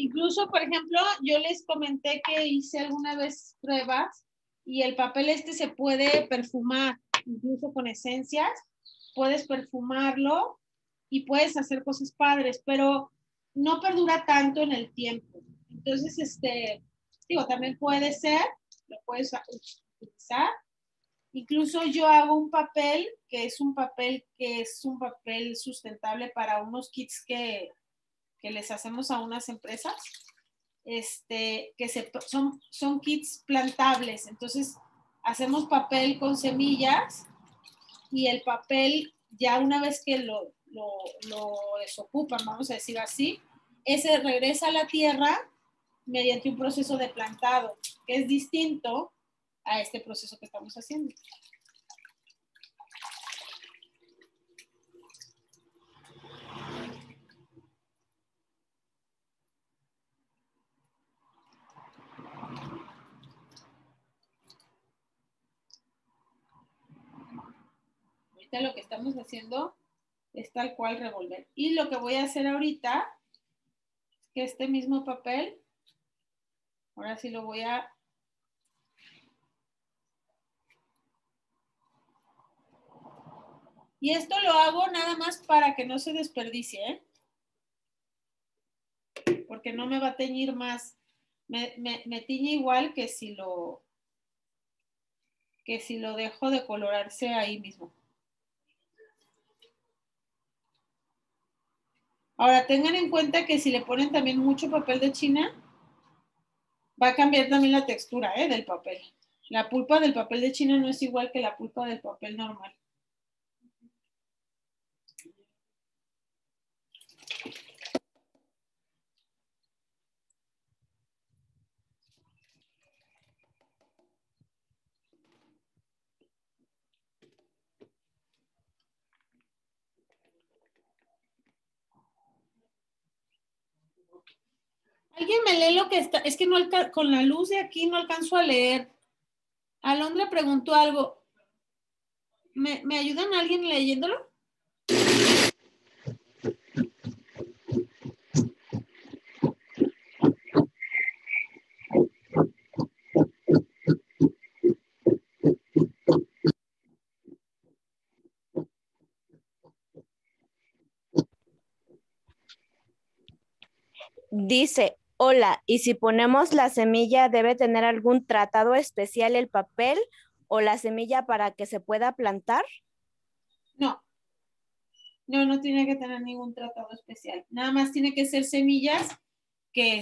Speaker 1: Incluso, por ejemplo, yo les comenté que hice alguna vez pruebas y el papel este se puede perfumar, incluso con esencias, puedes perfumarlo y puedes hacer cosas padres, pero no perdura tanto en el tiempo. Entonces, este, digo, también puede ser, lo puedes utilizar. Incluso yo hago un papel que es un papel que es un papel sustentable para unos kits que, que les hacemos a unas empresas este, que son, son kits plantables. Entonces, hacemos papel con semillas y el papel, ya una vez que lo, lo, lo desocupan, vamos a decir así, ese regresa a la tierra mediante un proceso de plantado, que es distinto a este proceso que estamos haciendo. Lo que estamos haciendo es tal cual revolver. Y lo que voy a hacer ahorita es que este mismo papel, ahora sí lo voy a... Y esto lo hago nada más para que no se desperdicie, ¿eh? Porque no me va a teñir más. Me, me tiñe igual que si lo que si lo dejo de colorarse ahí mismo. Ahora, tengan en cuenta que si le ponen también mucho papel de China, va a cambiar también la textura ¿eh? del papel. La pulpa del papel de China no es igual que la pulpa del papel normal. Alguien me lee lo que está, es que no con la luz de aquí no alcanzo a leer. Alondra preguntó algo. ¿Me, ¿me ayudan alguien leyéndolo?
Speaker 11: Dice, Hola, ¿y si ponemos la semilla, debe tener algún tratado especial el papel o la semilla para que se pueda plantar?
Speaker 1: No. No, no tiene que tener ningún tratado especial. Nada más tiene que ser semillas que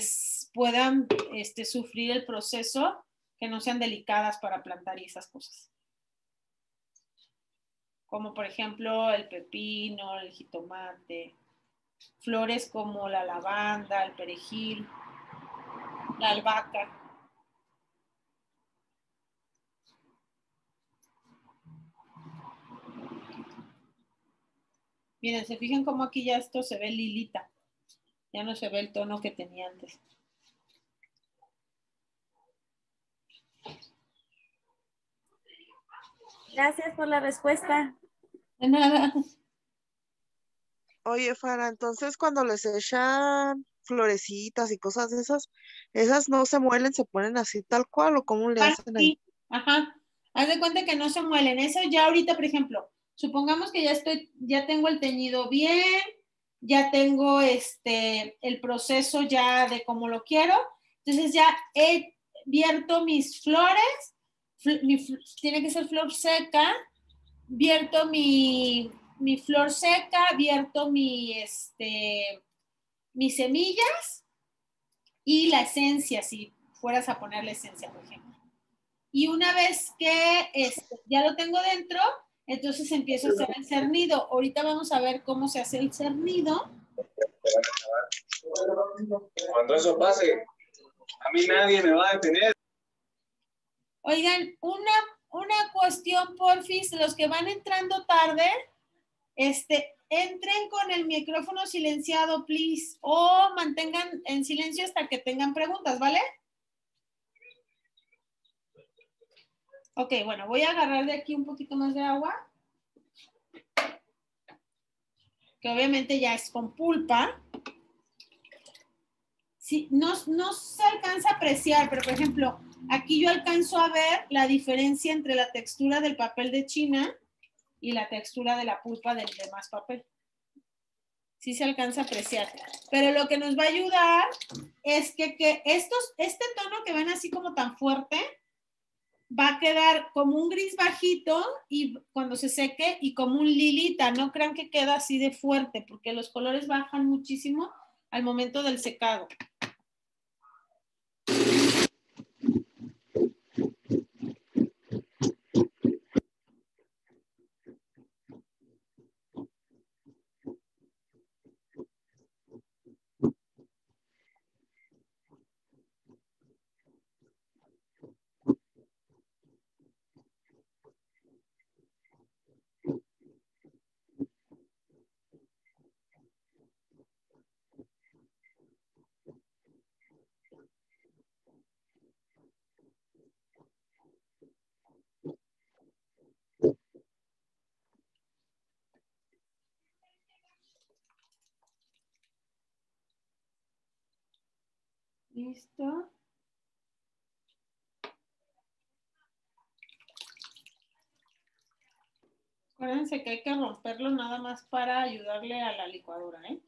Speaker 1: puedan este, sufrir el proceso, que no sean delicadas para plantar y esas cosas. Como por ejemplo el pepino, el jitomate, flores como la lavanda, el perejil, la albahaca. Miren, se fijan cómo aquí ya esto se ve lilita. Ya no se ve el tono que tenía antes.
Speaker 11: Gracias por la respuesta.
Speaker 1: De nada.
Speaker 6: Oye, Fara, entonces cuando les echan florecitas y cosas de esas, esas no se muelen, se ponen así tal cual o cómo le ah, hacen ahí.
Speaker 1: Ajá. Haz de cuenta que no se muelen. Eso ya ahorita, por ejemplo, supongamos que ya estoy, ya tengo el teñido bien, ya tengo este el proceso ya de cómo lo quiero. Entonces ya he vierto mis flores, tiene que ser flor seca, vierto mi, mi flor seca, vierto mi este mis semillas y la esencia, si fueras a poner la esencia, por ejemplo. Y una vez que este, ya lo tengo dentro, entonces empiezo a hacer el cernido. Ahorita vamos a ver cómo se hace el cernido.
Speaker 5: Cuando eso pase, a mí nadie me va a detener.
Speaker 1: Oigan, una, una cuestión, porfis, los que van entrando tarde, este, entren con el micrófono silenciado, please, o mantengan en silencio hasta que tengan preguntas, ¿vale? Ok, bueno, voy a agarrar de aquí un poquito más de agua. Que obviamente ya es con pulpa. Sí, no, no se alcanza a apreciar, pero por ejemplo, Aquí yo alcanzo a ver la diferencia entre la textura del papel de China y la textura de la pulpa del demás papel. Sí se alcanza a apreciar. Pero lo que nos va a ayudar es que, que estos, este tono que ven así como tan fuerte, va a quedar como un gris bajito y cuando se seque y como un lilita. No crean que queda así de fuerte porque los colores bajan muchísimo al momento del secado. Listo. Acuérdense que hay que romperlo nada más para ayudarle a la licuadora, ¿eh?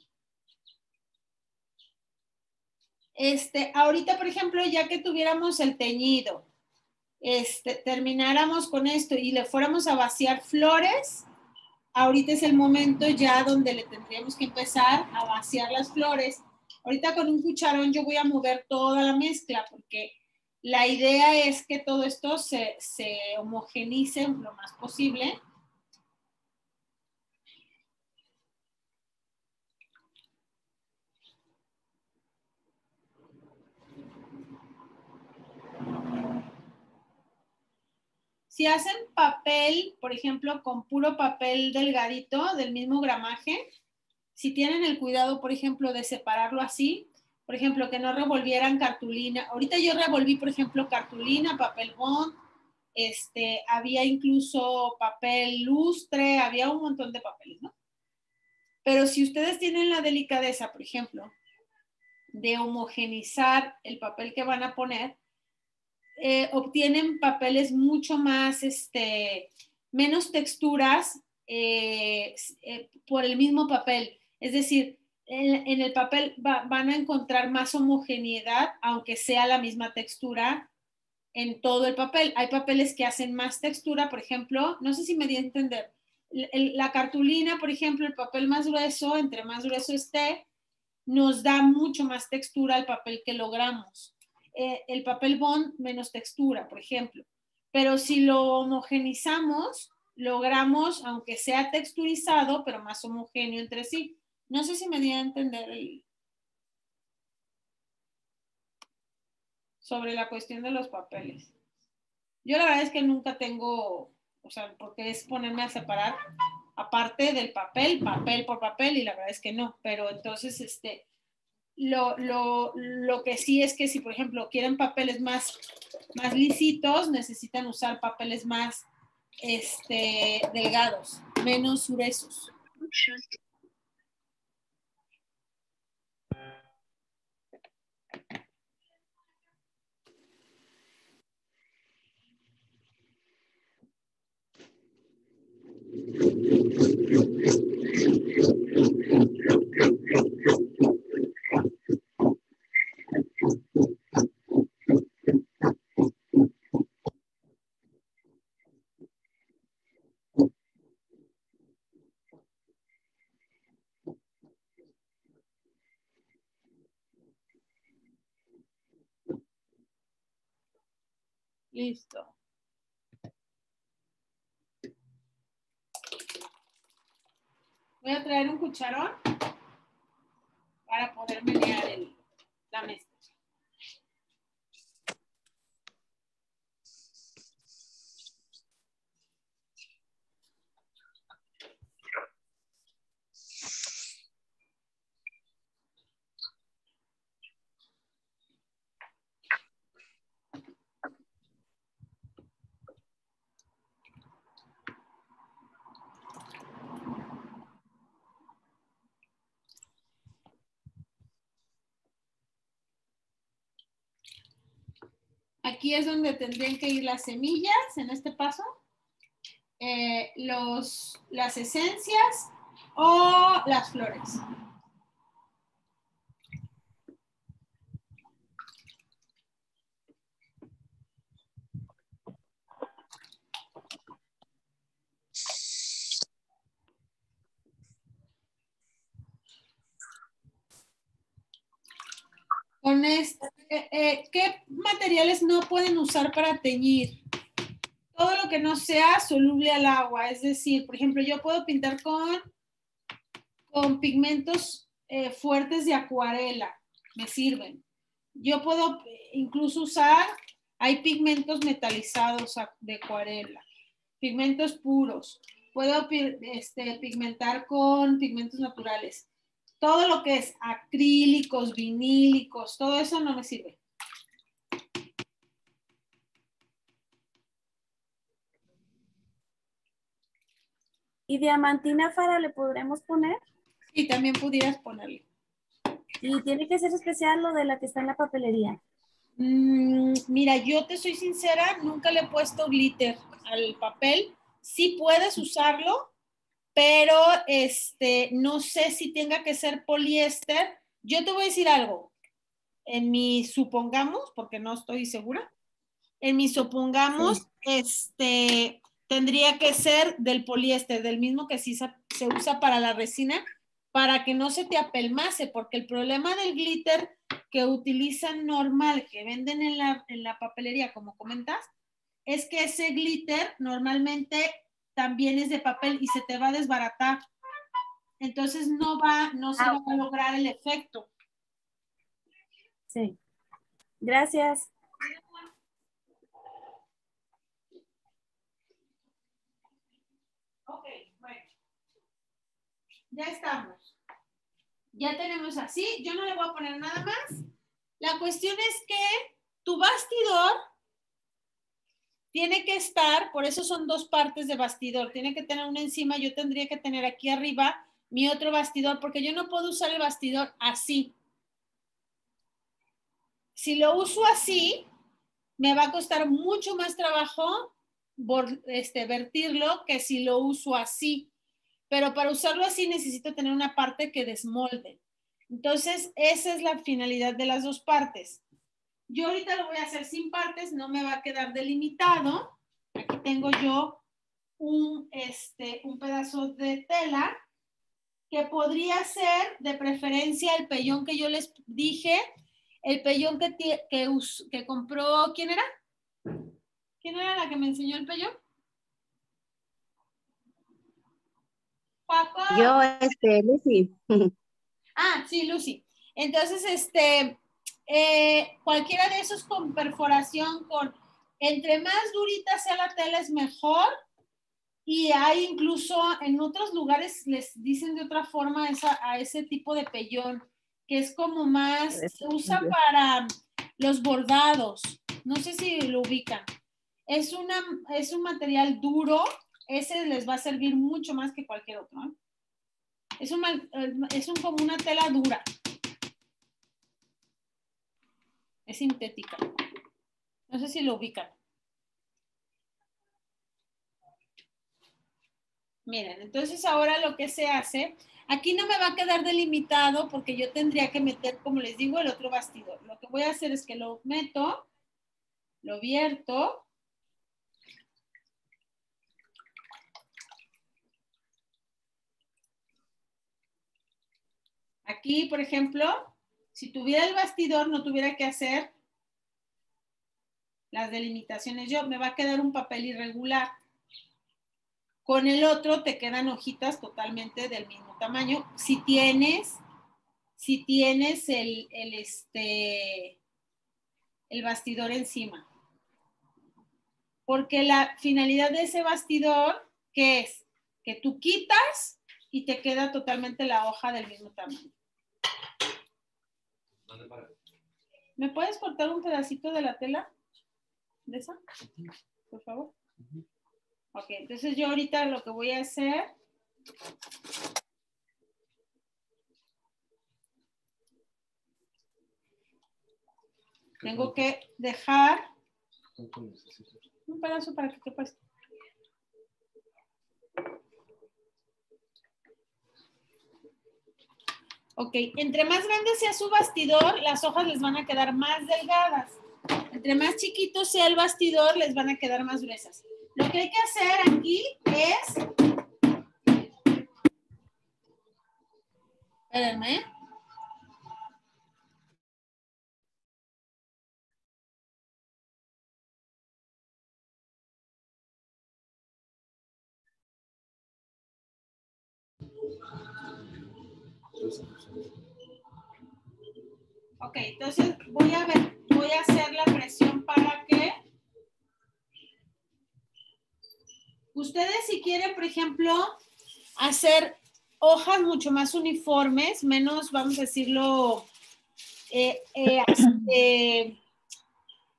Speaker 1: Este, ahorita, por ejemplo, ya que tuviéramos el teñido, este, termináramos con esto y le fuéramos a vaciar flores, ahorita es el momento ya donde le tendríamos que empezar a vaciar las flores Ahorita con un cucharón yo voy a mover toda la mezcla porque la idea es que todo esto se, se homogenice lo más posible. Si hacen papel, por ejemplo, con puro papel delgadito del mismo gramaje, si tienen el cuidado, por ejemplo, de separarlo así, por ejemplo, que no revolvieran cartulina. Ahorita yo revolví, por ejemplo, cartulina, papel bond, este, había incluso papel lustre, había un montón de papeles, ¿no? Pero si ustedes tienen la delicadeza, por ejemplo, de homogenizar el papel que van a poner, eh, obtienen papeles mucho más, este, menos texturas eh, eh, por el mismo papel. Es decir, en, el papel van a encontrar más homogeneidad, aunque sea la misma textura en todo el papel. Hay papeles que hacen más textura, por ejemplo, no sé si me di a entender. la cartulina, por ejemplo, el papel más grueso, entre más grueso esté, nos da mucho más textura al papel que logramos. Eh, el papel bond, menos textura, por ejemplo. Pero si lo homogenizamos, logramos, aunque sea texturizado, pero más homogéneo entre sí. No sé si me di a entender sobre la cuestión de los papeles. Yo la verdad es que nunca tengo, o sea, porque es ponerme a separar aparte del papel, papel por papel, y la verdad es que no. Pero entonces, este, lo, lo, que sí es que si, por ejemplo, quieren papeles más, más lisitos, necesitan usar papeles más este, delgados, menos gruesos. Listo. Voy a traer un cucharón para poder menear el, la mesa. Aquí es donde tendrían que ir las semillas en este paso, eh, los, las esencias o las flores. Este, eh, eh, ¿Qué materiales no pueden usar para teñir? Todo lo que no sea soluble al agua. Es decir, por ejemplo, yo puedo pintar con, con pigmentos eh, fuertes de acuarela. Me sirven. Yo puedo incluso usar, hay pigmentos metalizados de acuarela, pigmentos puros. Puedo este, pigmentar con pigmentos naturales todo lo que es acrílicos, vinílicos, todo eso no me sirve.
Speaker 12: ¿Y diamantina Fara le podremos poner?
Speaker 1: Sí, también pudieras ponerle.
Speaker 12: ¿Y tiene que ser especial lo de la que está en la papelería?
Speaker 1: Mm, mira, yo te soy sincera, nunca le he puesto glitter al papel. Sí puedes usarlo, pero este, no sé si tenga que ser poliéster. Yo te voy a decir algo. En mi supongamos, porque no estoy segura, en mi supongamos, este, tendría que ser del poliéster, del mismo que sí se usa para la resina, para que no se te apelmase, porque el problema del glitter que utilizan normal, que venden en la, en la papelería, como comentas, es que ese glitter normalmente también es de papel y se te va a desbaratar. Entonces no va, no se va a lograr el efecto.
Speaker 12: Sí. Gracias.
Speaker 1: Ok, bueno. Ya estamos. Ya tenemos así. Yo no le voy a poner nada más. La cuestión es que tu bastidor tiene que estar, por eso son dos partes de bastidor, tiene que tener una encima, yo tendría que tener aquí arriba mi otro bastidor, porque yo no puedo usar el bastidor así. Si lo uso así, me va a costar mucho más trabajo este, vertirlo que si lo uso así. Pero para usarlo así necesito tener una parte que desmolde. Entonces, esa es la finalidad de las dos partes. Yo ahorita lo voy a hacer sin partes, no me va a quedar delimitado. Aquí tengo yo un, este, un pedazo de tela que podría ser de preferencia el pellón que yo les dije, el pellón que, que, que compró, ¿quién era? ¿Quién era la que me enseñó el pellón?
Speaker 2: Paco. Yo, este, Lucy.
Speaker 1: ah, sí, Lucy. Entonces, este, eh, cualquiera de esos con perforación, con entre más durita sea la tela es mejor. Y hay incluso en otros lugares les dicen de otra forma a ese tipo de pellón, que es como más, se usa para los bordados. No sé si lo ubican. Es, una, es un material duro, ese les va a servir mucho más que cualquier otro. ¿eh? Es, un, es un, como una tela dura. Es sintética. No sé si lo ubican. Miren, entonces ahora lo que se hace, aquí no me va a quedar delimitado porque yo tendría que meter, como les digo, el otro bastidor. Lo que voy a hacer es que lo meto, lo vierto. Aquí, por ejemplo, si tuviera el bastidor, no tuviera que hacer las delimitaciones yo, me va a quedar un papel irregular. Con el otro te quedan hojitas totalmente del mismo tamaño. Si tienes, si tienes el, el, este, el bastidor encima. Porque la finalidad de ese bastidor, ¿qué es? Que tú quitas y te queda totalmente la hoja del mismo tamaño. ¿Me puedes cortar un pedacito de la tela? ¿De esa? Por favor. Ok, entonces yo ahorita lo que voy a hacer tengo que dejar Un pedazo para que quepa esto. Ok, entre más grande sea su bastidor, las hojas les van a quedar más delgadas. Entre más chiquito sea el bastidor, les van a quedar más gruesas. Lo que hay que hacer aquí es... Espérenme. Ok, entonces voy a ver, voy a hacer la presión para que ustedes si quieren, por ejemplo, hacer hojas mucho más uniformes, menos, vamos a decirlo, eh, eh, este,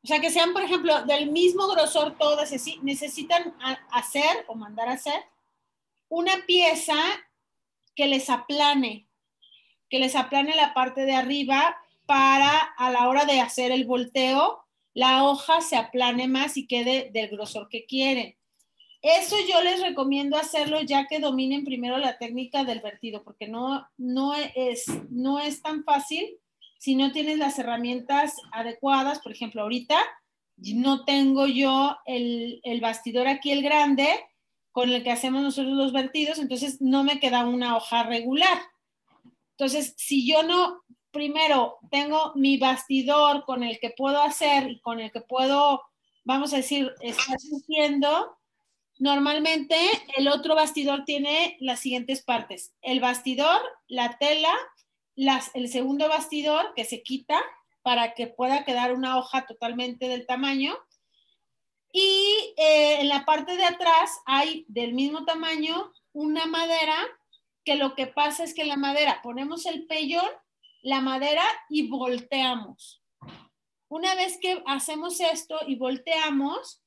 Speaker 1: o sea, que sean, por ejemplo, del mismo grosor todas, así, necesitan hacer o mandar a hacer una pieza que les aplane, que les aplane la parte de arriba para a la hora de hacer el volteo, la hoja se aplane más y quede del grosor que quieren. Eso yo les recomiendo hacerlo ya que dominen primero la técnica del vertido, porque no, no, es, no es tan fácil si no tienes las herramientas adecuadas. Por ejemplo, ahorita no tengo yo el, el bastidor aquí, el grande, con el que hacemos nosotros los vertidos, entonces no me queda una hoja regular. Entonces, si yo no primero tengo mi bastidor con el que puedo hacer y con el que puedo, vamos a decir, estar haciendo, normalmente el otro bastidor tiene las siguientes partes. El bastidor, la tela, el segundo bastidor que se quita para que pueda quedar una hoja totalmente del tamaño. Y eh, en la parte de atrás hay del mismo tamaño una madera que lo que pasa es que en la madera ponemos el pellón la madera y volteamos. Una vez que hacemos esto y volteamos,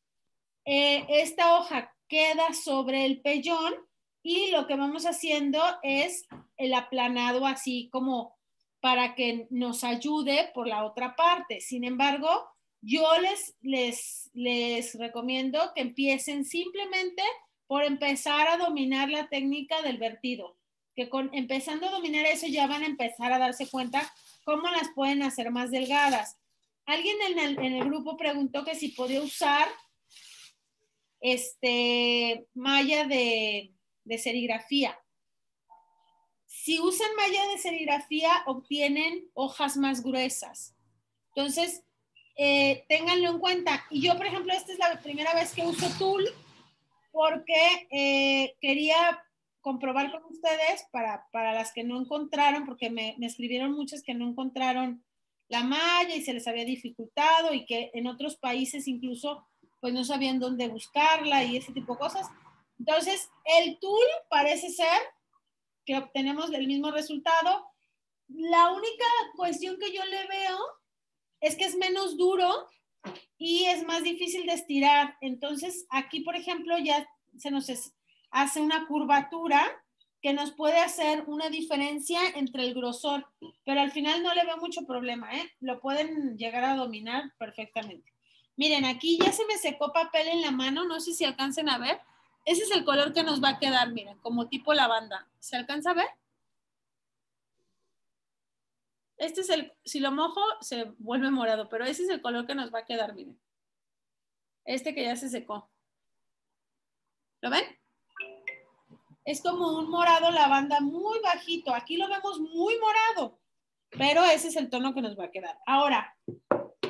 Speaker 1: eh, esta hoja queda sobre el pellón y lo que vamos haciendo es el aplanado así como para que nos ayude por la otra parte. Sin embargo, yo les, les, les recomiendo que empiecen simplemente por empezar a dominar la técnica del vertido que con, empezando a dominar eso ya van a empezar a darse cuenta cómo las pueden hacer más delgadas. Alguien en el, grupo preguntó que si podía usar este malla de, de serigrafía. Si usan malla de serigrafía, obtienen hojas más gruesas. Entonces, eh, ténganlo en cuenta. Y yo, por ejemplo, esta es la primera vez que uso tul porque eh, quería comprobar con ustedes para, las que no encontraron, porque me, escribieron muchas que no encontraron la malla y se les había dificultado y que en otros países incluso pues no sabían dónde buscarla y ese tipo de cosas. Entonces, el tool parece ser que obtenemos el mismo resultado. La única cuestión que yo le veo es que es menos duro y es más difícil de estirar. Entonces, aquí, por ejemplo, ya se nos, hace una curvatura que nos puede hacer una diferencia entre el grosor, pero al final no le veo mucho problema, ¿eh? Lo pueden llegar a dominar perfectamente. Miren, aquí ya se me secó papel en la mano, no sé si alcancen a ver. Ese es el color que nos va a quedar, miren, como tipo lavanda. ¿Se alcanza a ver? Este es el, si lo mojo, se vuelve morado, pero ese es el color que nos va a quedar, miren. Este que ya se secó. ¿Lo ven? Es como un morado lavanda muy bajito. Aquí lo vemos muy morado, pero ese es el tono que nos va a quedar. Ahora,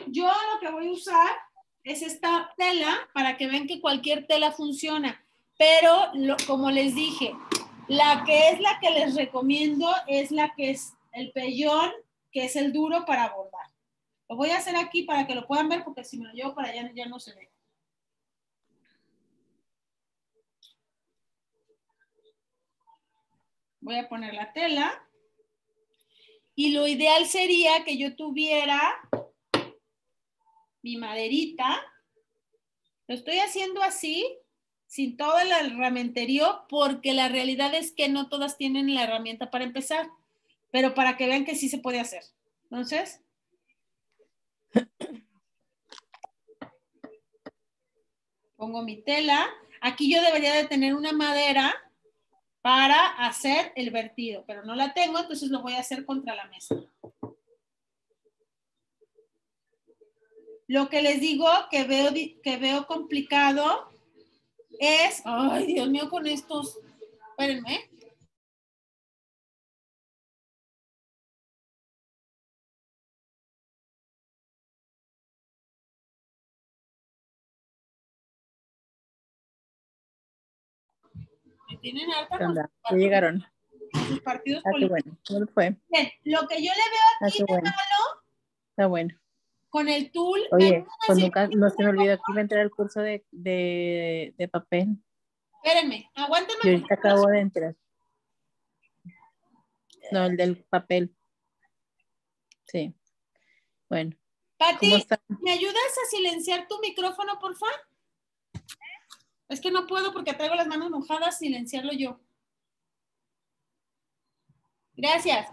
Speaker 1: yo lo que voy a usar es esta tela para que vean que cualquier tela funciona. Pero como les dije, la que es la que les recomiendo es la que es el pellón, que es el duro para bordar. Lo voy a hacer aquí para que lo puedan ver porque si me lo llevo para allá ya no se ve. Voy a poner la tela. Y lo ideal sería que yo tuviera mi maderita. Lo estoy haciendo así, sin todo el herramenterío, porque la realidad es que no todas tienen la herramienta para empezar, pero para que vean que sí se puede hacer. Entonces, Pongo mi tela. Aquí yo debería de tener una madera para hacer el vertido, pero no la tengo, entonces lo voy a hacer contra la mesa. Lo que les digo que veo, que veo complicado es, ay Dios mío, con estos, espérenme. Tienen alta
Speaker 13: ¿Qué
Speaker 1: con partidos-
Speaker 13: llegaron.
Speaker 1: con sus partidos
Speaker 13: Ah,
Speaker 1: políticos.
Speaker 13: bueno. ¿Cómo le fue?
Speaker 1: Bien, lo que yo le veo
Speaker 13: Ah,
Speaker 1: aquí de
Speaker 13: bueno.
Speaker 1: malo
Speaker 13: Está bueno.
Speaker 1: con el tool,
Speaker 13: Oye, pues
Speaker 1: decir-
Speaker 13: nunca, no se me olvidó que iba a entrar al curso de, de, de papel.
Speaker 1: espérenme, aguántenme.
Speaker 13: Yo ahorita acabo de entrar. No, el del papel. Sí. Bueno.
Speaker 1: Pati. ¿me ayudas a silenciar tu micrófono, por favor? Es que no puedo porque traigo las manos mojadas, silenciarlo yo. Gracias.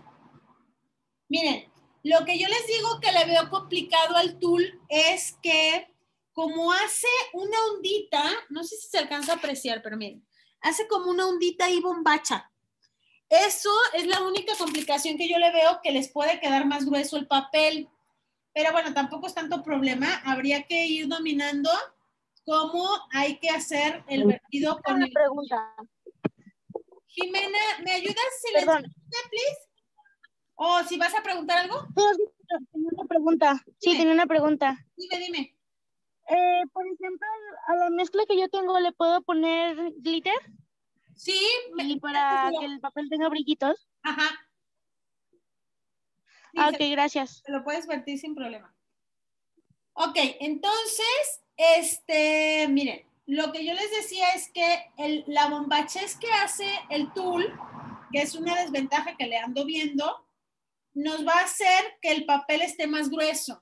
Speaker 1: Miren, lo que yo les digo que le veo complicado al tool es que como hace una ondita, no sé si se alcanza a apreciar, pero miren, hace como una ondita y bombacha. Eso es la única complicación que yo le veo que les puede quedar más grueso el papel. Pero bueno, tampoco es tanto problema. Habría que ir dominando cómo hay que hacer el vertido con el...
Speaker 7: pregunta.
Speaker 1: Jimena, ¿me ayudas si le please? O si vas a preguntar algo,
Speaker 7: Tenía una pregunta. Sí, tenía una pregunta.
Speaker 1: dime, dime.
Speaker 7: Eh, por ejemplo, a la mezcla que yo tengo le puedo poner glitter.
Speaker 1: Sí,
Speaker 7: y para que el papel tenga brillitos.
Speaker 1: Ajá.
Speaker 7: Ah,
Speaker 1: Sí,
Speaker 7: ok, gracias.
Speaker 1: Te lo puedes vertir sin problema. Ok, entonces, este, miren, lo que yo les decía es que la bombachez que hace el tool, que es una desventaja que le ando viendo, nos va a hacer que el papel esté más grueso.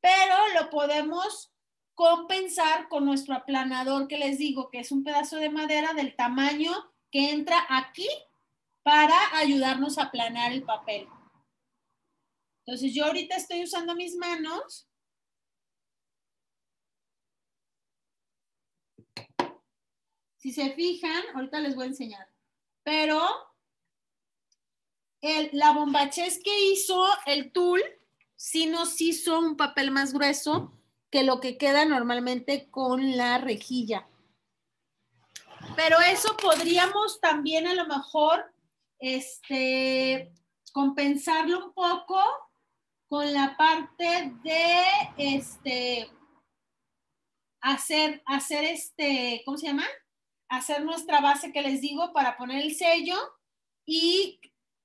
Speaker 1: Pero lo podemos compensar con nuestro aplanador que les digo, que es un pedazo de madera del tamaño que entra aquí para ayudarnos a aplanar el papel. Entonces yo ahorita estoy usando mis manos. Si se fijan, ahorita les voy a enseñar. Pero el, la bombachez que hizo el tool sí nos hizo un papel más grueso que lo que queda normalmente con la rejilla. Pero eso podríamos también a lo mejor este, compensarlo un poco con la parte de este hacer, hacer este, ¿cómo se llama? Hacer nuestra base que les digo para poner el sello y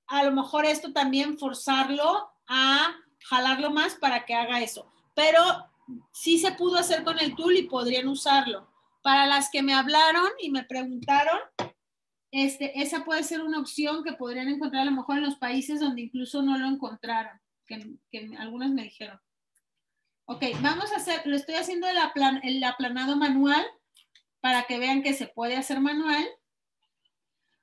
Speaker 1: a lo mejor esto también forzarlo a jalarlo más para que haga eso. Pero sí se pudo hacer con el tool y podrían usarlo. Para las que me hablaron y me preguntaron, este, esa puede ser una opción que podrían encontrar a lo mejor en los países donde incluso no lo encontraron, que, que algunas me dijeron. Ok, vamos a hacer, lo estoy haciendo el, aplan, el aplanado manual para que vean que se puede hacer manual.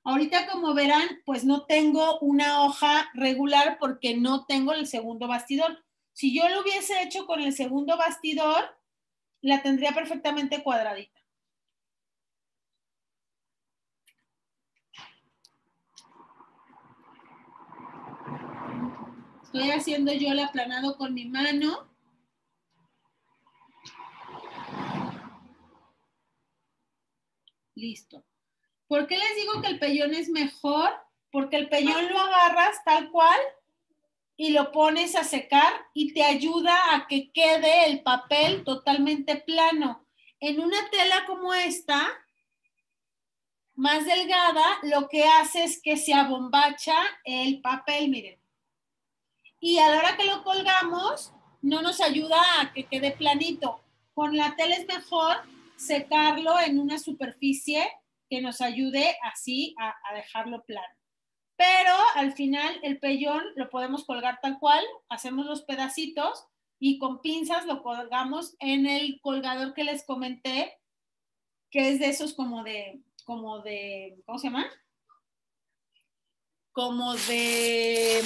Speaker 1: Ahorita como verán, pues no tengo una hoja regular porque no tengo el segundo bastidor. Si yo lo hubiese hecho con el segundo bastidor, la tendría perfectamente cuadradita. Estoy haciendo yo el aplanado con mi mano. Listo. ¿Por qué les digo que el pellón es mejor? Porque el pellón lo agarras tal cual y lo pones a secar y te ayuda a que quede el papel totalmente plano. En una tela como esta, más delgada, lo que hace es que se abombacha el papel, miren. Y a la hora que lo colgamos, no nos ayuda a que quede planito. Con la tela es mejor secarlo en una superficie que nos ayude así a, dejarlo plano. Pero al final el pellón lo podemos colgar tal cual, hacemos los pedacitos y con pinzas lo colgamos en el colgador que les comenté, que es de esos como de, como de, ¿cómo se llama? Como de,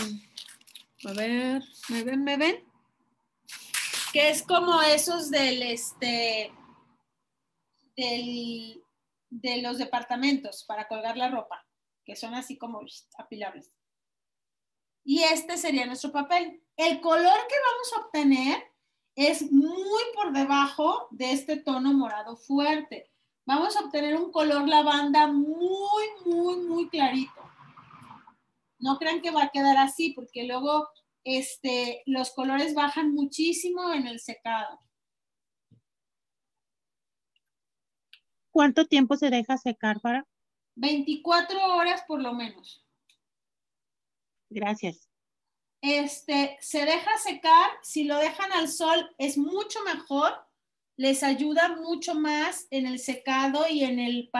Speaker 1: a ver, ¿me ven? ¿Me ven? Que es como esos del, este, de los departamentos para colgar la ropa, que son así como apilables. Y este sería nuestro papel. El color que vamos a obtener es muy por debajo de este tono morado fuerte. Vamos a obtener un color lavanda muy, muy, muy clarito. No crean que va a quedar así, porque luego este, los colores bajan muchísimo en el secado.
Speaker 7: ¿Cuánto tiempo se deja secar para?
Speaker 1: 24 horas por lo menos.
Speaker 7: Gracias.
Speaker 1: Este, se deja secar, si lo dejan al sol es mucho mejor, les ayuda mucho más en el secado y en el,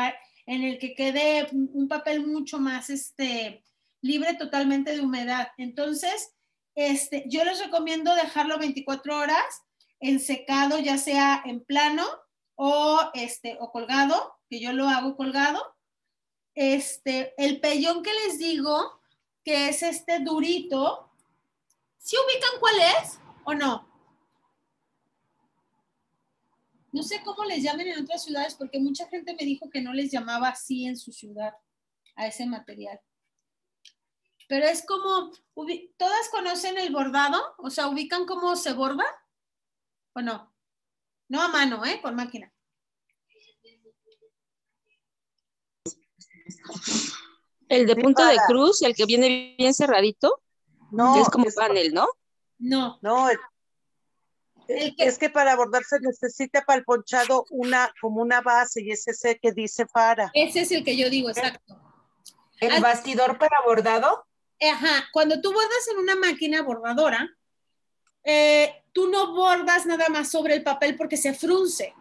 Speaker 1: en el que quede un papel mucho más este, libre totalmente de humedad. Entonces, este, yo les recomiendo dejarlo 24 horas en secado, ya sea en plano o, este, o colgado, que yo lo hago colgado. Este, el pellón que les digo, que es este durito, ¿sí ubican cuál es o no? No sé cómo les llamen en otras ciudades porque mucha gente me dijo que no les llamaba así en su ciudad a ese material pero es como, ¿todas conocen el bordado? O sea, ¿ubican cómo se borda? ¿O no? No a mano, ¿eh? Con máquina.
Speaker 11: El de punto de cruz, el que viene bien cerradito, no, es como panel, ¿no?
Speaker 1: No.
Speaker 6: No, es que para bordar se necesita para el ponchado una, como una base y ese es el que dice para.
Speaker 1: Ese es el que yo digo, exacto.
Speaker 4: ¿El bastidor para bordado?
Speaker 1: Ajá, cuando tú bordas en una máquina bordadora, eh, tú no bordas nada más sobre el papel porque se frunce.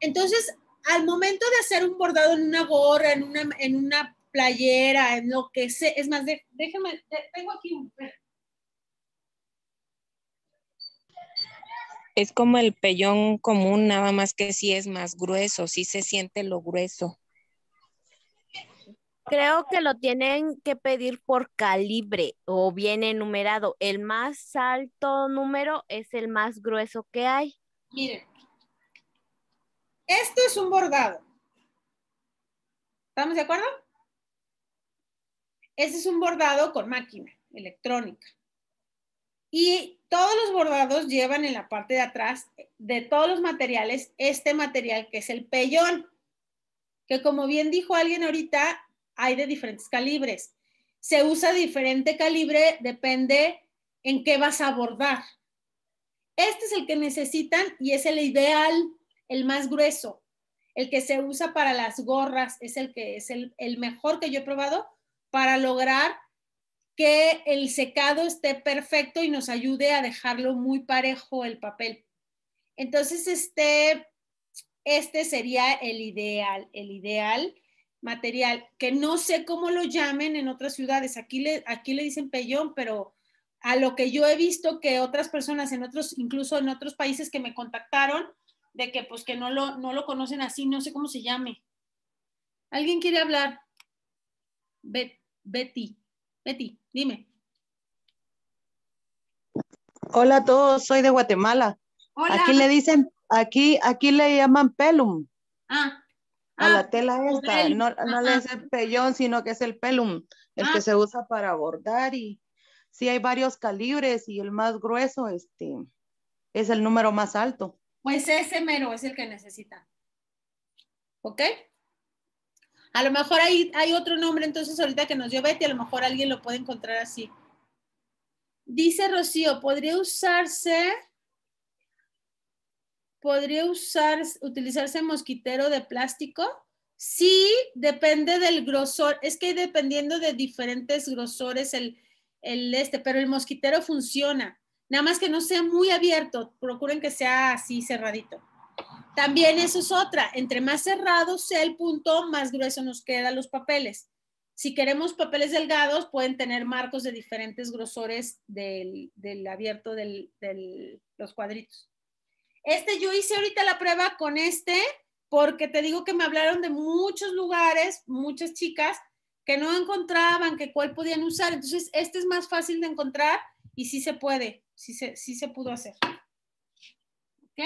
Speaker 1: Entonces, al momento de hacer un bordado en una gorra, en una, en una playera, en lo que sea, es más, déjame, tengo aquí un...
Speaker 11: Es como el pellón común, nada más que sí es más grueso, sí se siente lo grueso. Creo que lo tienen que pedir por calibre o bien enumerado. El más alto número es el más grueso que hay.
Speaker 1: Miren, esto es un bordado. ¿Estamos de acuerdo? Este es un bordado con máquina electrónica. Y todos los bordados llevan en la parte de atrás de todos los materiales este material que es el pellón, que como bien dijo alguien ahorita, hay de diferentes calibres. Se usa diferente calibre, depende en qué vas a abordar. Este es el que necesitan y es el ideal, el más grueso. El que se usa para las gorras es el que es el, el mejor que yo he probado para lograr que el secado esté perfecto y nos ayude a dejarlo muy parejo el papel. Entonces, este, este sería el ideal, el ideal material, que no sé cómo lo llamen en otras ciudades. Aquí le, aquí le dicen pellón, pero a lo que yo he visto que otras personas en otros, incluso en otros países que me contactaron, de que pues que no lo, no lo conocen así, no sé cómo se llame. ¿Alguien quiere hablar? Betty, Betty, dime.
Speaker 14: Hola a todos, soy de Guatemala. Aquí le dicen, aquí, aquí le llaman pelum.
Speaker 1: Ah,
Speaker 14: a la ah, tela esta, no, no le es el pellón, sino que es el pelum, el que ah. se usa para bordar y sí hay varios calibres y el más grueso este, es el número más alto.
Speaker 1: Pues ese mero es el que necesita. ¿Ok? A lo mejor hay, hay otro nombre entonces ahorita que nos dio Betty, a lo mejor alguien lo puede encontrar así. Dice Rocío, ¿podría usarse ¿Podría usar, utilizarse mosquitero de plástico? Sí, depende del grosor. Es que dependiendo de diferentes grosores el, el este, pero el mosquitero funciona. Nada más que no sea muy abierto, procuren que sea así cerradito. También eso es otra, entre más cerrado sea el punto, más grueso nos quedan los papeles. Si queremos papeles delgados, pueden tener marcos de diferentes grosores del, del abierto de los cuadritos. Este yo hice ahorita la prueba con este porque te digo que me hablaron de muchos lugares, muchas chicas que no encontraban que cuál podían usar. Entonces, este es más fácil de encontrar y sí se puede, sí se, sí se pudo hacer. ¿Ok?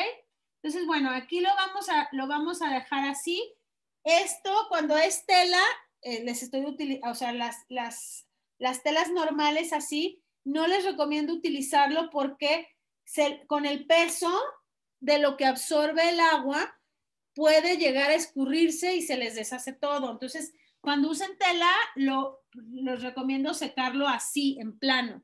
Speaker 1: Entonces, bueno, aquí lo vamos a, lo vamos a dejar así. Esto, cuando es tela, eh, les estoy utilizando, o sea, las, las, las telas normales así, no les recomiendo utilizarlo porque con el peso de lo que absorbe el agua puede llegar a escurrirse y se les deshace todo. Entonces, cuando usen tela, lo, los recomiendo secarlo así, en plano.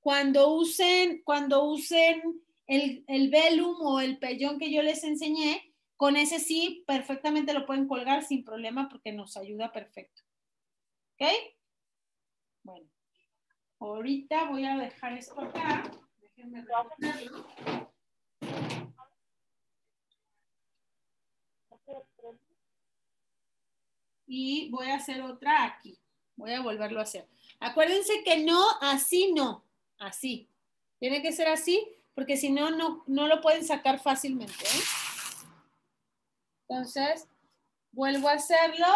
Speaker 1: Cuando usen, cuando usen el, el velum o el pellón que yo les enseñé, con ese sí, perfectamente lo pueden colgar sin problema porque nos ayuda perfecto. ¿Ok? Bueno, ahorita voy a dejar esto acá. Déjenme. Y voy a hacer otra aquí. Voy a volverlo a hacer. Acuérdense que no, así no, así. Tiene que ser así porque si no, no, lo pueden sacar fácilmente. ¿eh? Entonces, vuelvo a hacerlo.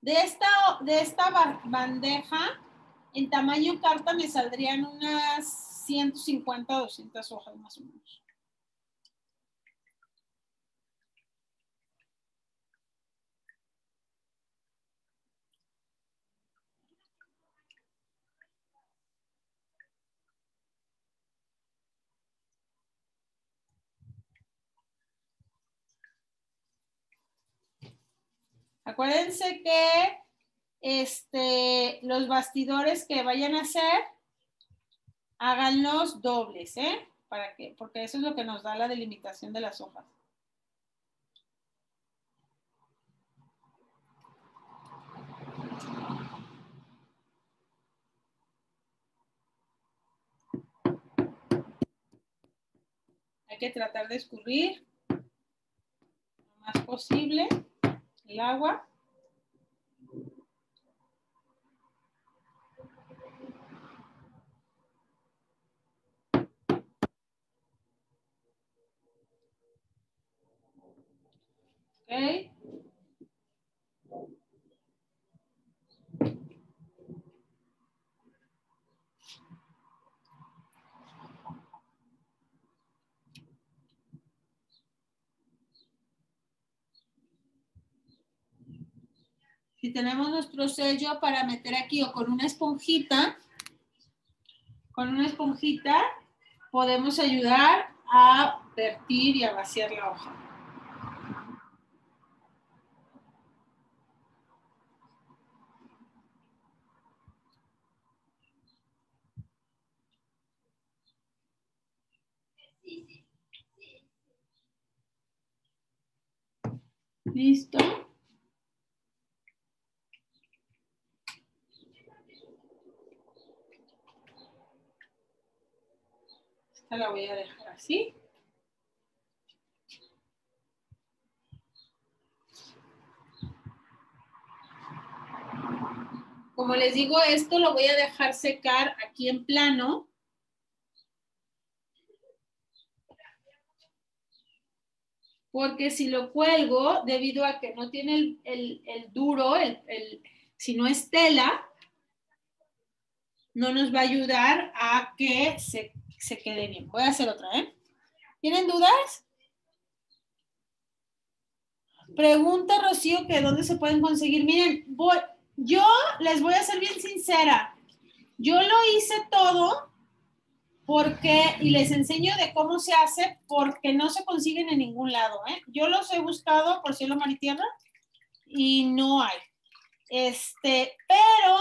Speaker 1: De esta, de esta bandeja, en tamaño carta me saldrían unas 150 o 200 hojas más o menos. Acuérdense que este, los bastidores que vayan a hacer, háganlos dobles, ¿eh? ¿Para qué? Porque eso es lo que nos da la delimitación de las hojas. Hay que tratar de escurrir lo más posible el agua. Okay. Si tenemos nuestro sello para meter aquí o con una esponjita, con una esponjita podemos ayudar a vertir y a vaciar la hoja. ¿Listo? Esta la voy a dejar así. Como les digo, esto lo voy a dejar secar aquí en plano. Porque si lo cuelgo, debido a que no tiene el, duro, el, si no es tela, no nos va a ayudar a que se se quede bien. Voy a hacer otra, ¿eh? ¿Tienen dudas? Pregunta Rocío que dónde se pueden conseguir. Miren, yo les voy a ser bien sincera. Yo lo hice todo porque, y les enseño de cómo se hace, porque no se consiguen en ningún lado. ¿eh? Yo los he buscado por cielo, mar y tierra y no hay. Este, pero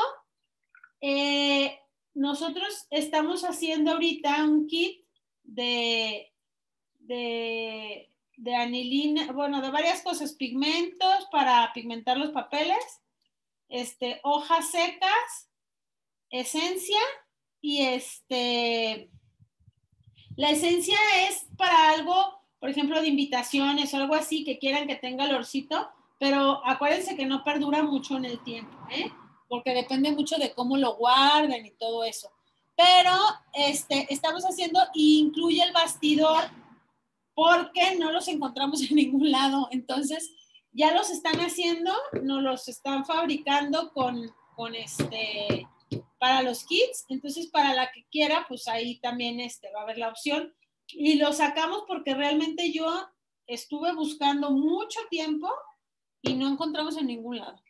Speaker 1: eh, nosotros estamos haciendo ahorita un kit de, de, de anilina, bueno, de varias cosas, pigmentos para pigmentar los papeles, este, hojas secas, esencia y este, la esencia es para algo, por ejemplo, de invitaciones o algo así que quieran que tenga olorcito, pero acuérdense que no perdura mucho en el tiempo, ¿eh? porque depende mucho de cómo lo guarden y todo eso. Pero este, estamos haciendo, incluye el bastidor, porque no los encontramos en ningún lado. Entonces, ya los están haciendo, no los están fabricando con, con este, para los kits, entonces para la que quiera, pues ahí también este, va a haber la opción. Y lo sacamos porque realmente yo estuve buscando mucho tiempo y no encontramos en ningún lado.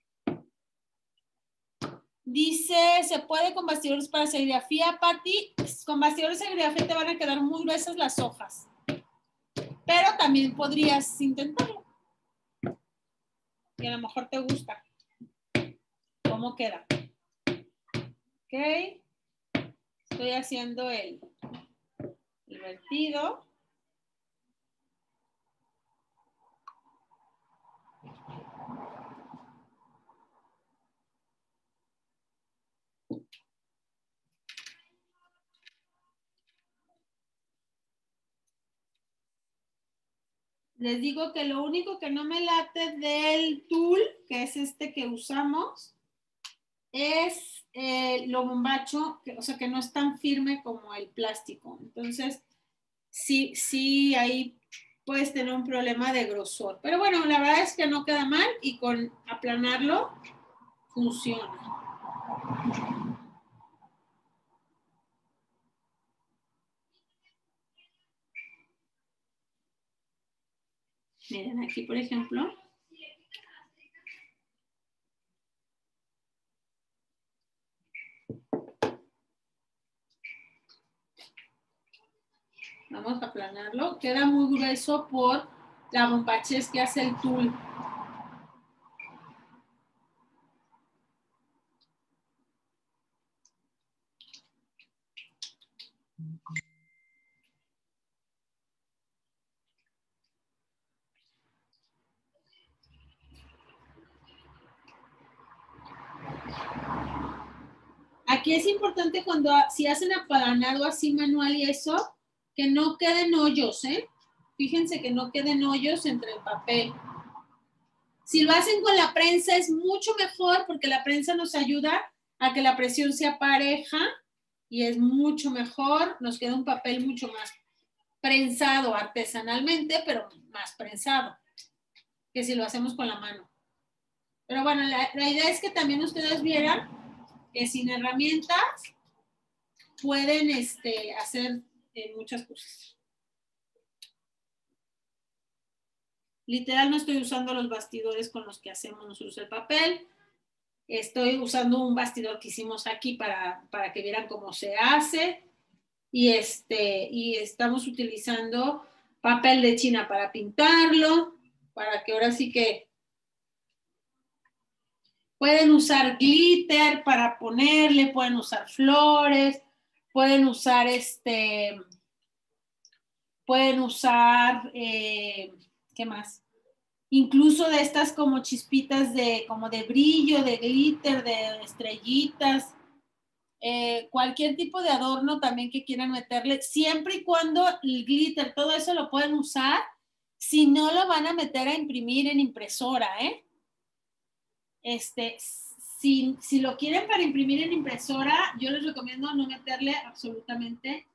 Speaker 1: Dice, ¿se puede con bastidores para serigrafía, Patti? Con bastidores de serigrafía te van a quedar muy gruesas las hojas. Pero también podrías intentarlo. Y a lo mejor te gusta. ¿Cómo queda? Ok. Estoy haciendo el, el vertido. Les digo que lo único que no me late del tool, que es este que usamos, es eh, lo bombacho, o sea, que no es tan firme como el plástico. Entonces, sí, sí, ahí puedes tener un problema de grosor. Pero bueno, la verdad es que no queda mal y con aplanarlo funciona. Miren aquí, por ejemplo. Queda muy grueso por la bombachez que hace el tul. Aquí es importante cuando si hacen aplanado así manual y eso, que no queden hoyos, ¿eh? Fíjense que no queden hoyos entre el papel. Si lo hacen con la prensa es mucho mejor porque la prensa nos ayuda a que la presión sea pareja y es mucho mejor, nos queda un papel mucho más prensado artesanalmente, pero más prensado que si lo hacemos con la mano. Pero bueno, la, la idea es que también ustedes vieran que sin herramientas pueden este, hacer muchas cosas. Literal no estoy usando los bastidores con los que hacemos nosotros el papel. Estoy usando un bastidor que hicimos aquí para, para que vieran cómo se hace. Y, este, y estamos utilizando papel de China para pintarlo, para que ahora sí que pueden usar glitter para ponerle, pueden usar flores, pueden usar este, pueden usar, eh, ¿qué más? Incluso de estas como chispitas de, como de brillo, de glitter, de estrellitas, eh, cualquier tipo de adorno también que quieran meterle, siempre y cuando el glitter, todo eso lo pueden usar, si no lo van a meter a imprimir en impresora, ¿eh? Este, si, lo quieren para imprimir en impresora, yo les recomiendo no meterle absolutamente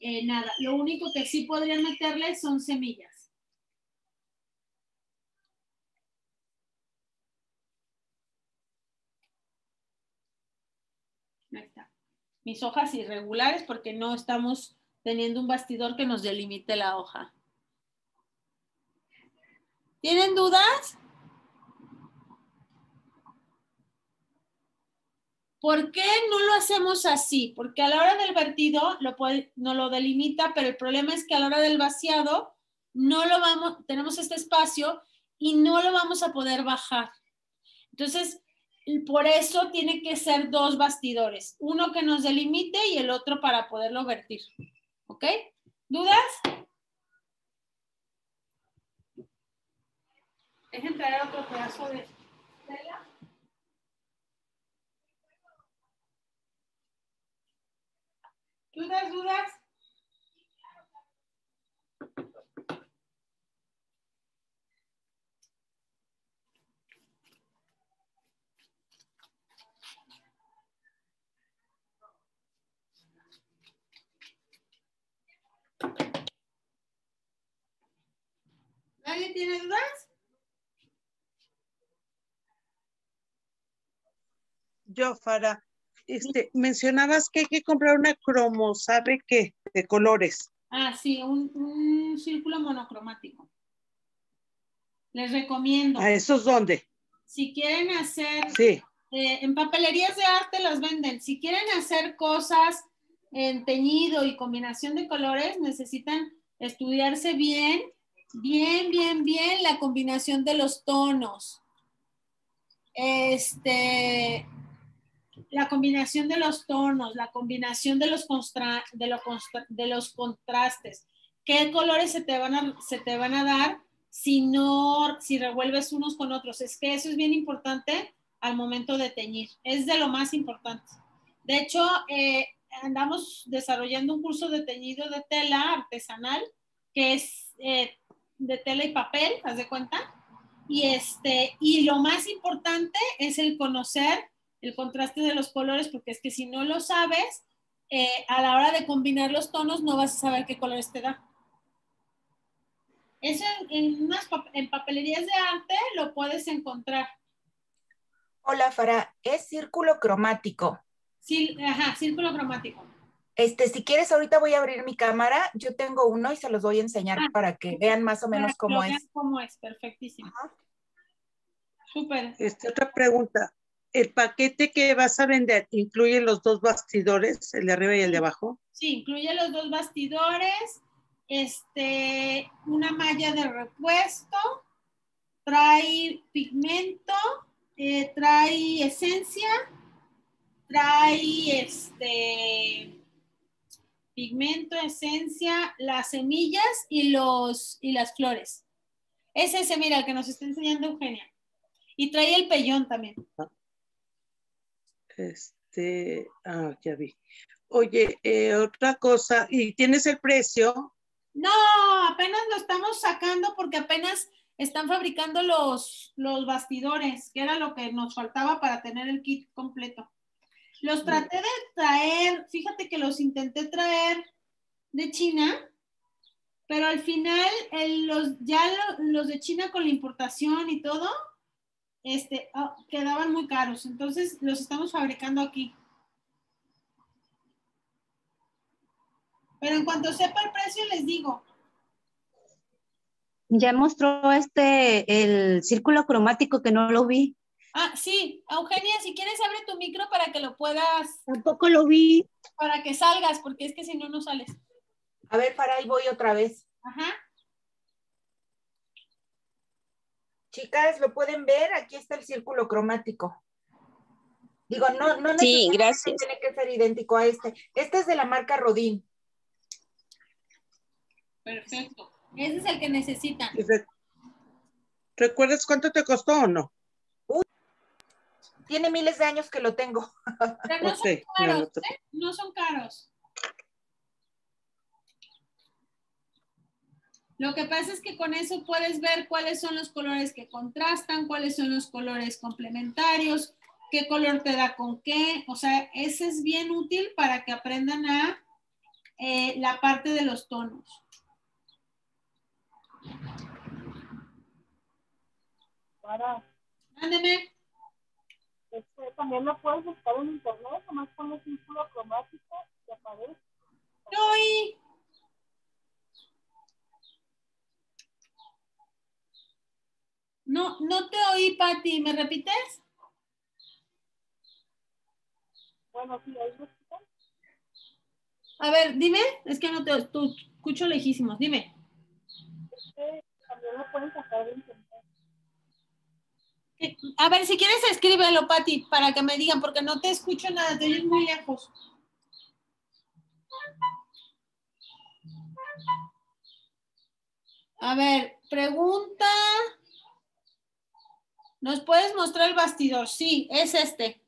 Speaker 1: eh, nada. Lo único que sí podrían meterle son semillas. Mis hojas irregulares porque no estamos teniendo un bastidor que nos delimite la hoja. ¿Tienen dudas? ¿Por qué no lo hacemos así? Porque a la hora del vertido lo no lo delimita, pero el problema es que a la hora del vaciado no lo vamos, tenemos este espacio y no lo vamos a poder bajar. Entonces, por eso tiene que ser dos bastidores, uno que nos delimite y el otro para poderlo vertir. ¿Ok? ¿Dudas? Dejen traer otro pedazo de tela. ¿Dudas, dudas? ¿Nadie tiene dudas?
Speaker 15: Yo, Fara este, mencionabas que hay que comprar una cromo, ¿sabe qué? De colores.
Speaker 1: Ah, sí, un, un círculo monocromático. Les recomiendo.
Speaker 15: ¿A esos dónde?
Speaker 1: Si quieren hacer,
Speaker 15: Sí.
Speaker 1: eh, en papelerías de arte las venden. Si quieren hacer cosas en teñido y combinación de colores, necesitan estudiarse bien, bien, bien, bien la combinación de los tonos. Este, la combinación de los tonos, la combinación de los, constra- de los contrastes. ¿Qué colores se te, van a, se te van a dar si no, si revuelves unos con otros? Es que eso es bien importante al momento de teñir. Es de lo más importante. De hecho, eh, andamos desarrollando un curso de teñido de tela artesanal que es eh, de tela y papel, ¿haz de cuenta? Y, este, y lo más importante es el conocer el contraste de los colores, porque es que si no lo sabes, eh, a la hora de combinar los tonos no vas a saber qué colores te da. Eso en, en unas pap- en papelerías de arte lo puedes encontrar.
Speaker 16: Hola, Fara, es círculo cromático.
Speaker 1: Sí, ajá, círculo cromático.
Speaker 16: Este, si quieres, ahorita voy a abrir mi cámara. Yo tengo uno y se los voy a enseñar
Speaker 1: Ah.
Speaker 16: para que vean más o menos cómo es.
Speaker 1: vean cómo es, perfectísimo. Súper.
Speaker 15: Este, otra pregunta. ¿El paquete que vas a vender incluye los dos bastidores, el de arriba y el de abajo?
Speaker 1: Sí, incluye los dos bastidores, este, una malla de repuesto, trae pigmento, eh, trae esencia, trae este pigmento, esencia, las semillas y los y las flores. Es ese, mira, el que nos está enseñando Eugenia. Y trae el pellón también.
Speaker 15: Este, ah, ya vi. Oye, eh, otra cosa, ¿y tienes el precio?
Speaker 1: No, apenas lo estamos sacando porque apenas están fabricando los, los bastidores, que era lo que nos faltaba para tener el kit completo. Los traté de traer, fíjate que los intenté traer de China, pero al final el- los, ya lo- los de China con la importación y todo, este, ah, quedaban muy caros. Entonces los estamos fabricando aquí. Pero en cuanto sepa el precio, les digo.
Speaker 2: Ya mostró este, el círculo cromático que no lo vi.
Speaker 1: Ah, sí, Eugenia, si quieres abre tu micro para que lo puedas,
Speaker 2: Tampoco lo vi.
Speaker 1: para que salgas, porque es que si no, no sales.
Speaker 16: A ver, para ahí voy otra vez.
Speaker 1: Ajá.
Speaker 16: Chicas, ¿lo pueden ver? Aquí está el círculo cromático. Digo, no, no
Speaker 11: Sí, gracias.
Speaker 16: tiene que ser idéntico a este. Este es de la marca Rodin.
Speaker 1: Perfecto. Ese es el que necesitan.
Speaker 15: ¿Recuerdas cuánto te costó o no?
Speaker 16: Tiene miles de años que lo tengo.
Speaker 1: Pero no
Speaker 15: Ok,
Speaker 1: son caros,
Speaker 15: no
Speaker 1: ¿eh? No son caros. Lo que pasa es que con eso puedes ver cuáles son los colores que contrastan, cuáles son los colores complementarios, qué color te da con qué. O sea, ese es bien útil para que aprendan a eh, la parte de los tonos.
Speaker 7: Para,
Speaker 1: Mándeme.
Speaker 7: este, también lo puedes buscar en internet, nomás pones círculo cromático y aparece.
Speaker 1: Soy. No, no te oí, Pati. ¿Me repites?
Speaker 7: Bueno, sí.
Speaker 1: A ver, dime. Es que no te, te escucho lejísimos. Dime.
Speaker 7: Este, también lo pueden sacar de internet.
Speaker 1: A ver, si quieres escríbelo, Pati, para que me digan, porque no te escucho nada, te oyes muy lejos. A ver, pregunta. ¿Nos puedes mostrar el bastidor? Sí, es este.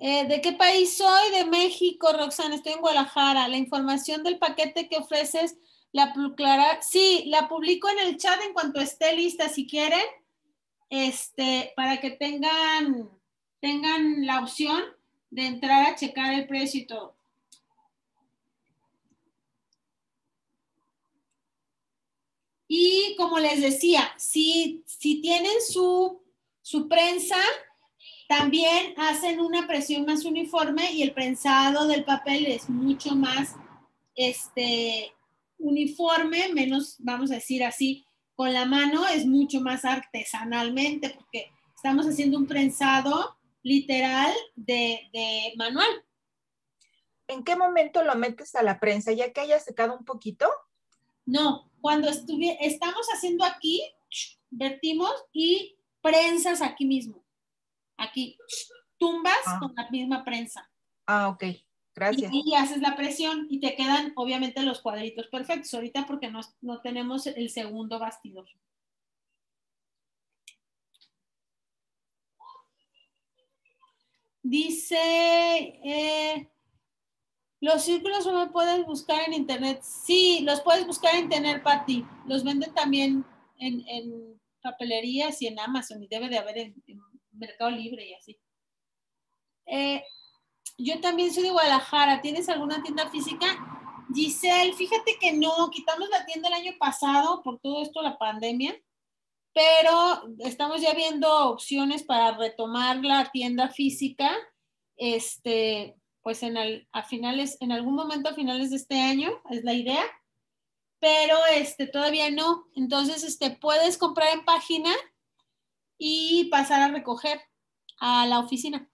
Speaker 1: Eh, ¿De qué país soy? De México, Roxana. Estoy en Guadalajara. La información del paquete que ofreces, la. Sí, la publico en el chat en cuanto esté lista, si quieren, este, para que tengan, tengan la opción de entrar a checar el precio y todo. Y como les decía, si, si tienen su, su prensa, también hacen una presión más uniforme y el prensado del papel es mucho más este, uniforme, menos, vamos a decir así, con la mano es mucho más artesanalmente porque estamos haciendo un prensado literal de, de manual.
Speaker 16: ¿En qué momento lo metes a la prensa? ¿Ya que haya secado un poquito?
Speaker 1: No, cuando estamos haciendo aquí, vertimos y prensas aquí mismo. Aquí, tumbas
Speaker 16: Ah.
Speaker 1: con la misma prensa.
Speaker 16: Ah, ok. Gracias.
Speaker 1: Y, y haces la presión y te quedan obviamente los cuadritos perfectos. Ahorita porque no, no tenemos el segundo bastidor. Dice, eh, los círculos me puedes buscar en internet. Sí, los puedes buscar en internet, Patti. Los venden también en, en papelerías y en Amazon y debe de haber en, en Mercado Libre y así. Eh, yo también soy de Guadalajara. ¿Tienes alguna tienda física? Giselle, fíjate que no, quitamos la tienda el año pasado por todo esto, la pandemia, pero estamos ya viendo opciones para retomar la tienda física, este, pues en, a finales, en algún momento a finales de este año, es la idea, pero este, todavía no. Entonces, este, puedes comprar en página y pasar a recoger a la oficina.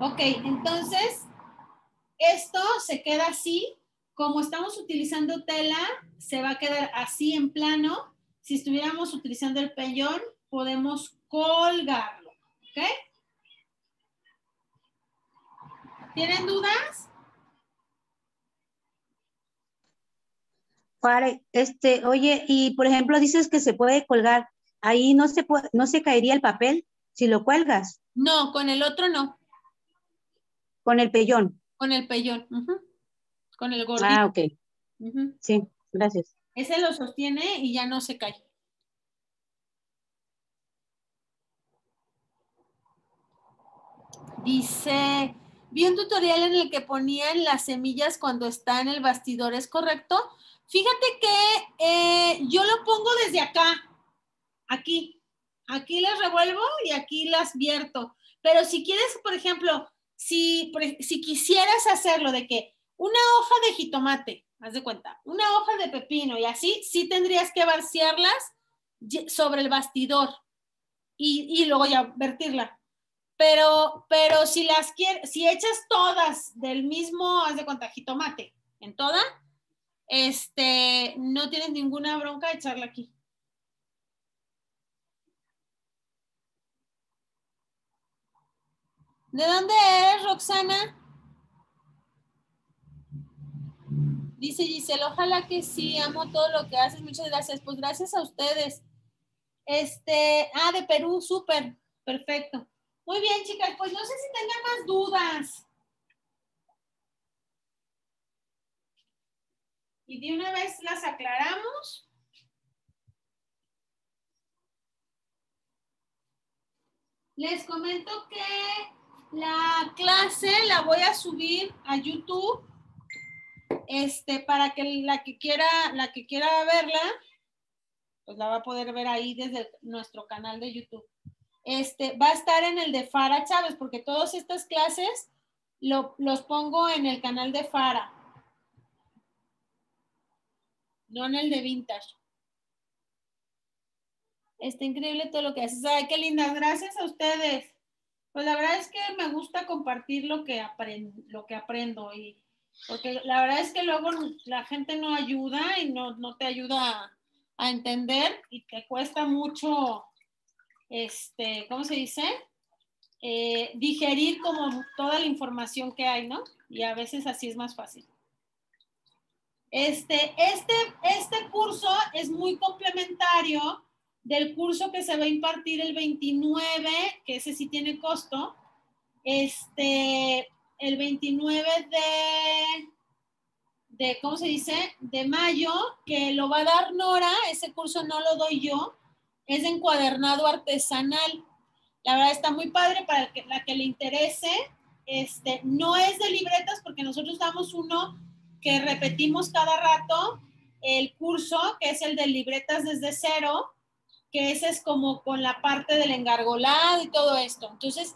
Speaker 1: Ok, entonces esto se queda así. Como estamos utilizando tela, se va a quedar así en plano. Si estuviéramos utilizando el pellón, podemos colgarlo. ¿Ok? ¿Tienen dudas?
Speaker 2: Pare, este, oye, y por ejemplo dices que se puede colgar, ahí no se puede, no se caería el papel si lo cuelgas
Speaker 1: No, con el otro no,
Speaker 2: con el pellón.
Speaker 1: con el pellón. Con el gordito.
Speaker 2: Ah, ok. Sí, gracias.
Speaker 1: Ese lo sostiene y ya no se cae. Dice, vi un tutorial en el que ponían las semillas cuando está en el bastidor, ¿es correcto? Fíjate que eh, yo lo pongo desde acá, aquí. Aquí las revuelvo y aquí las vierto. Pero si quieres, por ejemplo, si, si quisieras hacerlo de que una hoja de jitomate, haz de cuenta, una hoja de pepino y así, sí tendrías que vaciarlas sobre el bastidor y, y luego ya vertirla. Pero, pero si las quieres, si echas todas del mismo, haz de cuenta, jitomate, en toda, este, no tienes ninguna bronca de echarla aquí. ¿De dónde eres, Roxana? Dice Giselle, ojalá que sí, amo todo lo que haces, muchas gracias. Pues gracias a ustedes. Este, ah, de Perú, súper, perfecto. Muy bien, chicas, pues no sé si tengan más dudas. Y de una vez las aclaramos. Les comento que la clase la voy a subir a YouTube este, para que la que quiera, la que quiera verla, pues la va a poder ver ahí desde nuestro canal de YouTube. Este, va a estar en el de Fara Chávez, porque todas estas clases lo- los pongo en el canal de Fara, no en el de Vintage. Está increíble todo lo que haces. Ay, qué lindas. Gracias a ustedes. Pues la verdad es que me gusta compartir lo que, aprendo, lo que aprendo y porque la verdad es que luego la gente no ayuda y no, no te ayuda a entender y te cuesta mucho, este, ¿cómo se dice? Eh, digerir como toda la información que hay, ¿no? Y a veces así es más fácil. Este, este, este curso es muy complementario del curso que se va a impartir el 29, que ese sí tiene costo, este, el 29 de, de, ¿cómo se dice? De mayo, que lo va a dar Nora, ese curso no lo doy yo, es de encuadernado artesanal. La verdad está muy padre para que, la que le interese. Este, no es de libretas porque nosotros damos uno que repetimos cada rato el curso, que es el de libretas desde cero, que ese es como con la parte del engargolado y todo esto. Entonces,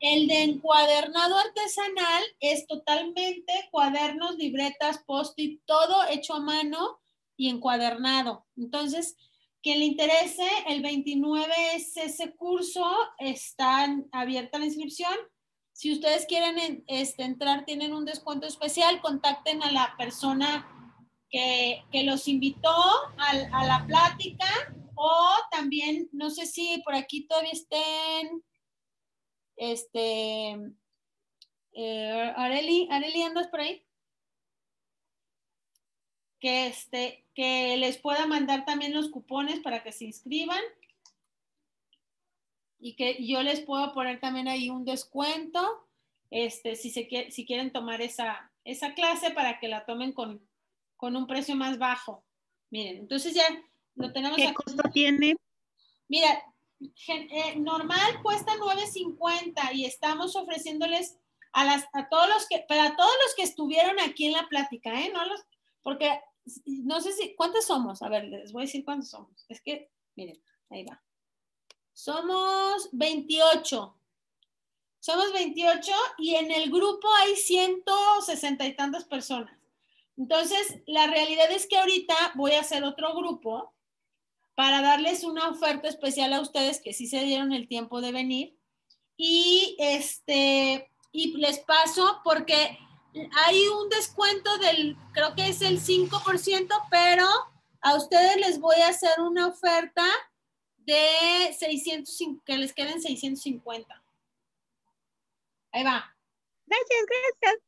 Speaker 1: el de encuadernado artesanal es totalmente cuadernos, libretas, post-it, todo hecho a mano y encuadernado. Entonces, quien le interese, el 29 es ese curso, está abierta la inscripción. Si ustedes quieren este, entrar, tienen un descuento especial, contacten a la persona que, los invitó a, la plática o también, no sé si por aquí todavía estén, este, eh, Areli, Areli, ¿andas por ahí? Que, este, que les pueda mandar también los cupones para que se inscriban y que yo les puedo poner también ahí un descuento, este, si, se, si quieren tomar esa, esa clase para que la tomen con, con un precio más bajo. Miren, entonces ya lo tenemos.
Speaker 15: ¿Qué costo tiene?
Speaker 1: Mira, eh, normal cuesta 9.50 y estamos ofreciéndoles a las a todos los que para todos los que estuvieron aquí en la plática, ¿eh? No los porque no sé si cuántos somos, a ver, les voy a decir cuántos somos. Es que miren, ahí va. Somos 28. Somos 28 y en el grupo hay 160 y tantas personas. Entonces, la realidad es que ahorita voy a hacer otro grupo para darles una oferta especial a ustedes que sí se dieron el tiempo de venir. Y este, y les paso porque hay un descuento del, creo que es el 5%, pero a ustedes les voy a hacer una oferta de 600, que les queden 650. Ahí va.
Speaker 15: Gracias, gracias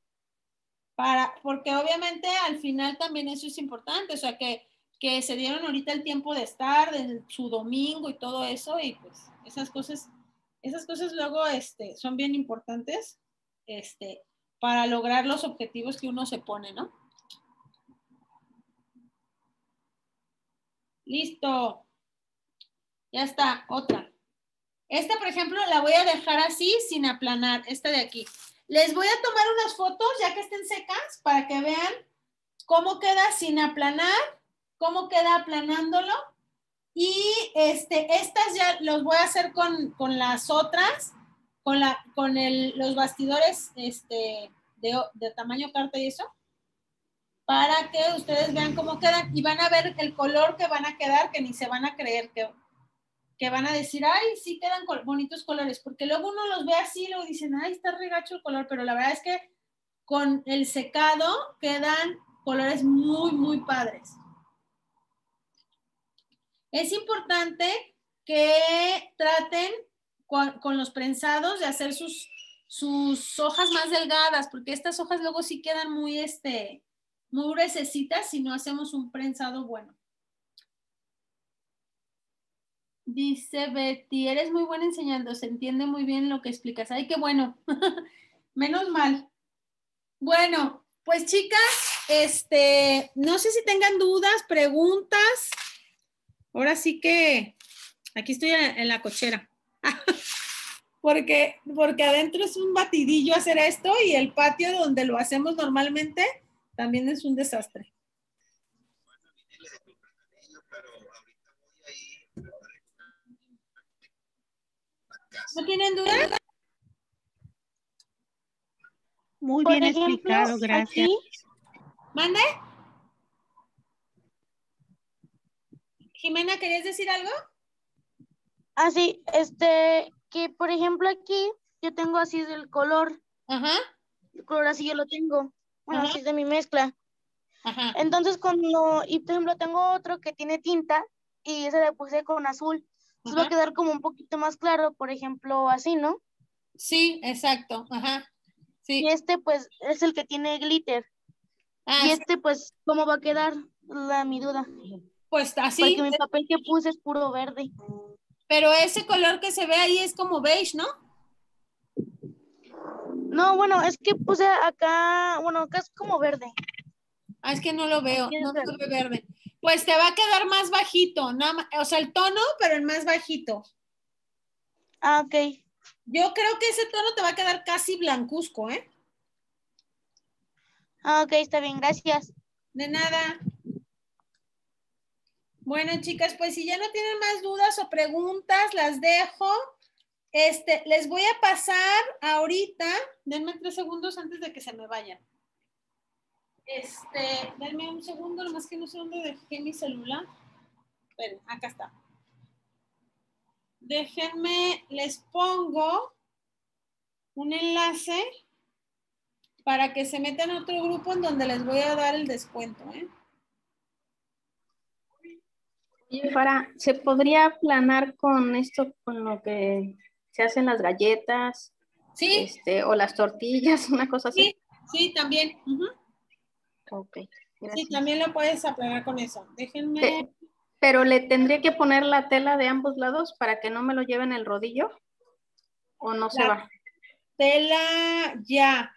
Speaker 1: para, porque obviamente al final también eso es importante, o sea, que, que se dieron ahorita el tiempo de estar, de su domingo y todo eso, y pues esas cosas, esas cosas luego este, son bien importantes este, para lograr los objetivos que uno se pone, ¿no? Listo. Ya está, otra. Esta, por ejemplo, la voy a dejar así sin aplanar, esta de aquí. Les voy a tomar unas fotos ya que estén secas para que vean cómo queda sin aplanar, cómo queda aplanándolo. Y este, estas ya los voy a hacer con, las otras, con, la, con los bastidores este, de, de tamaño carta y eso, para que ustedes vean cómo quedan y van a ver el color que van a quedar, que ni se van a creer que, que van a decir, ay, sí quedan bonitos colores, porque luego uno los ve así y luego dicen, ay, está regacho el color, pero la verdad es que con el secado quedan colores muy, muy padres. Es importante que traten con, los prensados de hacer sus, sus hojas más delgadas, porque estas hojas luego sí quedan muy, este, muy si no hacemos un prensado bueno. Dice Betty, eres muy buena enseñando, se entiende muy bien lo que explicas. Ay, qué bueno. Menos mal. Bueno, pues chicas, este, no sé si tengan dudas, preguntas. Ahora sí que aquí estoy en la cochera. porque, porque adentro es un batidillo hacer esto y el patio donde lo hacemos normalmente también es un desastre. ¿No tienen dudas?
Speaker 15: Muy bien explicado, gracias.
Speaker 1: ¿Mande? Jimena, ¿querías decir algo?
Speaker 17: Ah, sí, este, que por ejemplo aquí yo tengo así del color. Ajá. El color así yo lo tengo. Bueno, así es de mi mezcla. Ajá. Entonces cuando, y por ejemplo tengo otro que tiene tinta y ese le puse con azul va a quedar como un poquito más claro, por ejemplo, así, ¿no?
Speaker 1: Sí, exacto, ajá. Sí.
Speaker 17: Y este, pues, es el que tiene glitter. Ah, y este, pues, ¿cómo va a quedar? La, mi duda.
Speaker 1: Pues así.
Speaker 17: Porque mi papel que puse es puro verde.
Speaker 1: Pero ese color que se ve ahí es como beige, ¿no?
Speaker 17: No, bueno, es que puse acá, bueno, acá es como verde.
Speaker 1: Ah, es que no lo veo, no se ve verde. Pues te va a quedar más bajito, nada o sea, el tono, pero el más bajito.
Speaker 17: Ah, ok.
Speaker 1: Yo creo que ese tono te va a quedar casi blancuzco, ¿eh?
Speaker 17: Ah, ok, está bien, gracias.
Speaker 1: De nada. Bueno, chicas, pues si ya no tienen más dudas o preguntas, las dejo. Este, les voy a pasar ahorita, denme tres segundos antes de que se me vayan. Este, denme un segundo, nomás que no sé dónde dejé mi celular. Esperen, acá está. Déjenme, les pongo un enlace para que se metan a otro grupo en donde les voy a dar el descuento. ¿eh?
Speaker 10: Para, ¿se podría planar con esto, con lo que se hacen las galletas?
Speaker 1: Sí.
Speaker 10: Este, o las tortillas, una cosa así.
Speaker 1: Sí, sí, también.
Speaker 10: Ok.
Speaker 1: Sí, también lo puedes aplanar con eso. Déjenme.
Speaker 10: Pero le tendría que poner la tela de ambos lados para que no me lo lleven el rodillo. ¿O no se va?
Speaker 1: Tela ya.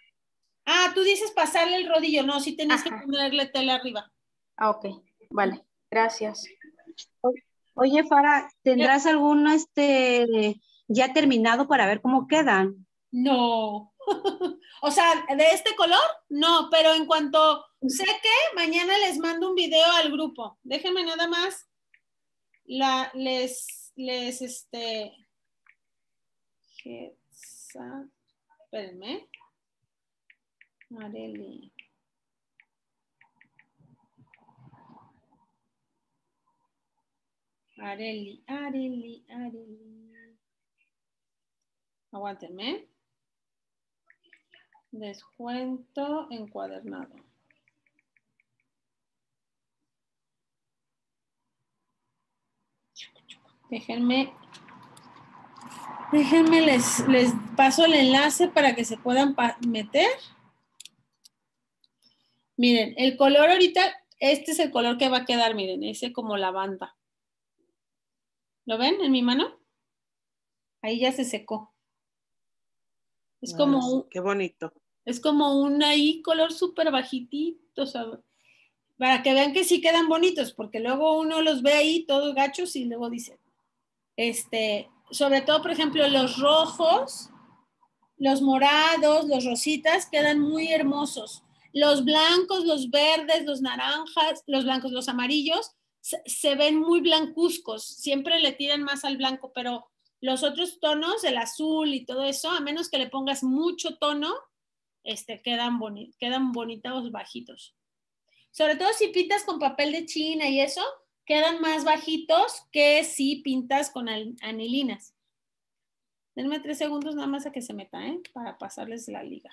Speaker 1: Ah, tú dices pasarle el rodillo. No, sí tenés que ponerle tela arriba.
Speaker 10: Ah, ok. Vale. Gracias.
Speaker 2: Oye, Fara, ¿tendrás alguno este ya terminado para ver cómo quedan?
Speaker 1: No. o sea, de este color, no, pero en cuanto sé que mañana les mando un video al grupo. Déjenme nada más. La, les, les, este. Espérenme. Mareli. Areli, Areli, Areli. Aguántenme. Descuento encuadernado. Déjenme, déjenme, les, les paso el enlace para que se puedan meter. Miren, el color ahorita, este es el color que va a quedar, miren, ese como lavanda. ¿Lo ven en mi mano? Ahí ya se secó. Es como un,
Speaker 15: Qué bonito.
Speaker 1: Es como un ahí color súper bajitito, para que vean que sí quedan bonitos, porque luego uno los ve ahí todos gachos y luego dice, este, sobre todo, por ejemplo, los rojos, los morados, los rositas quedan muy hermosos. Los blancos, los verdes, los naranjas, los blancos, los amarillos, se, ven muy blancuzcos, siempre le tiran más al blanco, pero los otros tonos, el azul y todo eso, a menos que le pongas mucho tono, este, quedan, quedan bonitos bajitos. Sobre todo si pintas con papel de china y eso, quedan más bajitos que si pintas con anilinas. Denme tres segundos nada más a que se meta, ¿eh? Para pasarles la liga.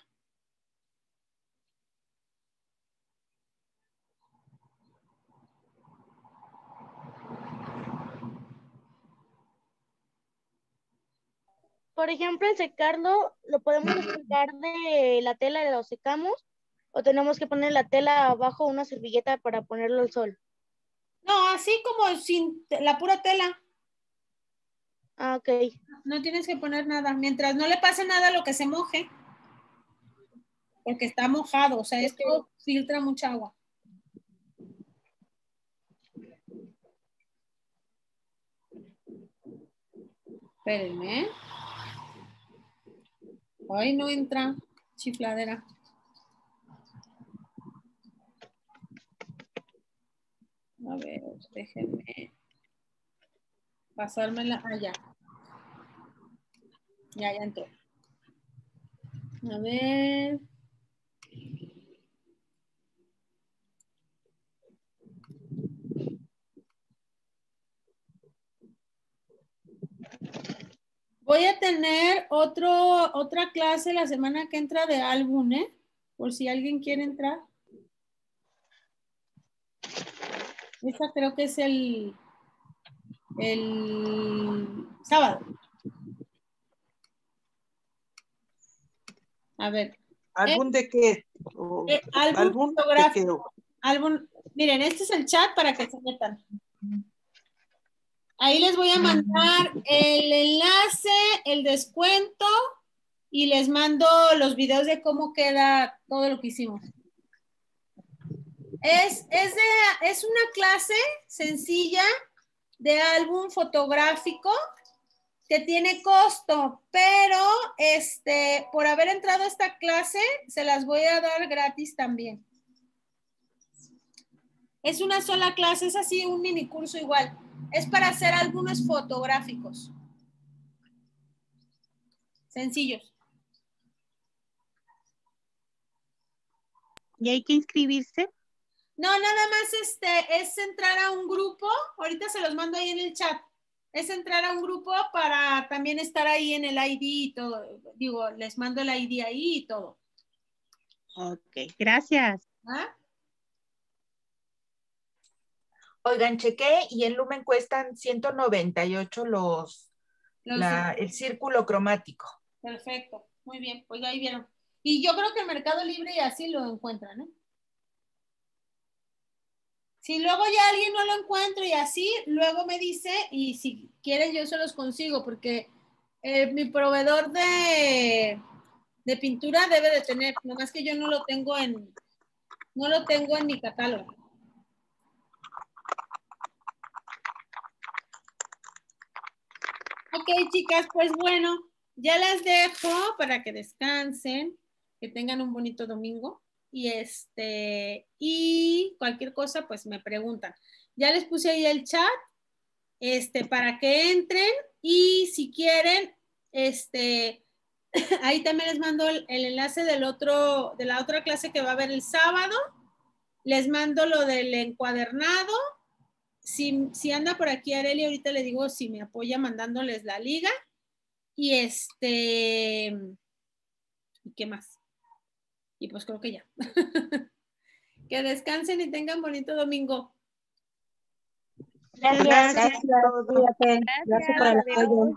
Speaker 17: Por ejemplo, el secarlo, ¿lo podemos secar de la tela y lo secamos? ¿O tenemos que poner la tela abajo una servilleta para ponerlo al sol?
Speaker 1: No, así como sin la pura tela.
Speaker 17: Ah, ok.
Speaker 1: No tienes que poner nada. Mientras no le pase nada a lo que se moje. Porque está mojado. O sea, esto filtra mucha agua. Espérenme. Ay, no entra chifladera. A ver, déjenme pasármela allá. Ya, ya entró. A ver. Voy a tener otro, otra clase la semana que entra de álbum, ¿eh? Por si alguien quiere entrar. Esta creo que es el, el sábado. A ver.
Speaker 15: ¿Álbum de qué?
Speaker 1: Eh, álbum, fotográfico. Álbum, miren, este es el chat para que se metan. Ahí les voy a mandar el enlace, el descuento y les mando los videos de cómo queda todo lo que hicimos. Es, es, de, es una clase sencilla de álbum fotográfico que tiene costo, pero este, por haber entrado a esta clase, se las voy a dar gratis también. Es una sola clase, es así un mini curso igual. Es para hacer algunos fotográficos. Sencillos.
Speaker 15: ¿Y hay que inscribirse?
Speaker 1: No, nada más este, es entrar a un grupo. Ahorita se los mando ahí en el chat. Es entrar a un grupo para también estar ahí en el ID y todo. Digo, les mando el ID ahí y todo.
Speaker 15: Ok, gracias.
Speaker 1: ¿Ah?
Speaker 16: Oigan, chequé y en Lumen cuestan 198 los,
Speaker 1: Los-
Speaker 16: la- el círculo cromático.
Speaker 1: Perfecto, muy bien, pues ahí vieron. Y yo creo que en Mercado Libre y así lo encuentran, ¿eh? Si luego ya alguien no lo encuentra y así, luego me dice y si quieren yo se los consigo porque eh, mi proveedor de, de pintura debe de tener, nomás que yo no lo tengo en, no lo tengo en mi catálogo. Ok, chicas, pues bueno, ya las dejo para que descansen, que tengan un bonito domingo y este y cualquier cosa pues me preguntan. Ya les puse ahí el chat este para que entren y si quieren este ahí también les mando el, el enlace del otro de la otra clase que va a haber el sábado. Les mando lo del encuadernado. Si, si anda por aquí Areli, ahorita le digo si me apoya mandándoles la liga. Y este, ¿y qué más? Y pues creo que ya. que descansen y tengan bonito domingo.
Speaker 2: Gracias. Gracias. Cuídate. Gracias por el apoyo.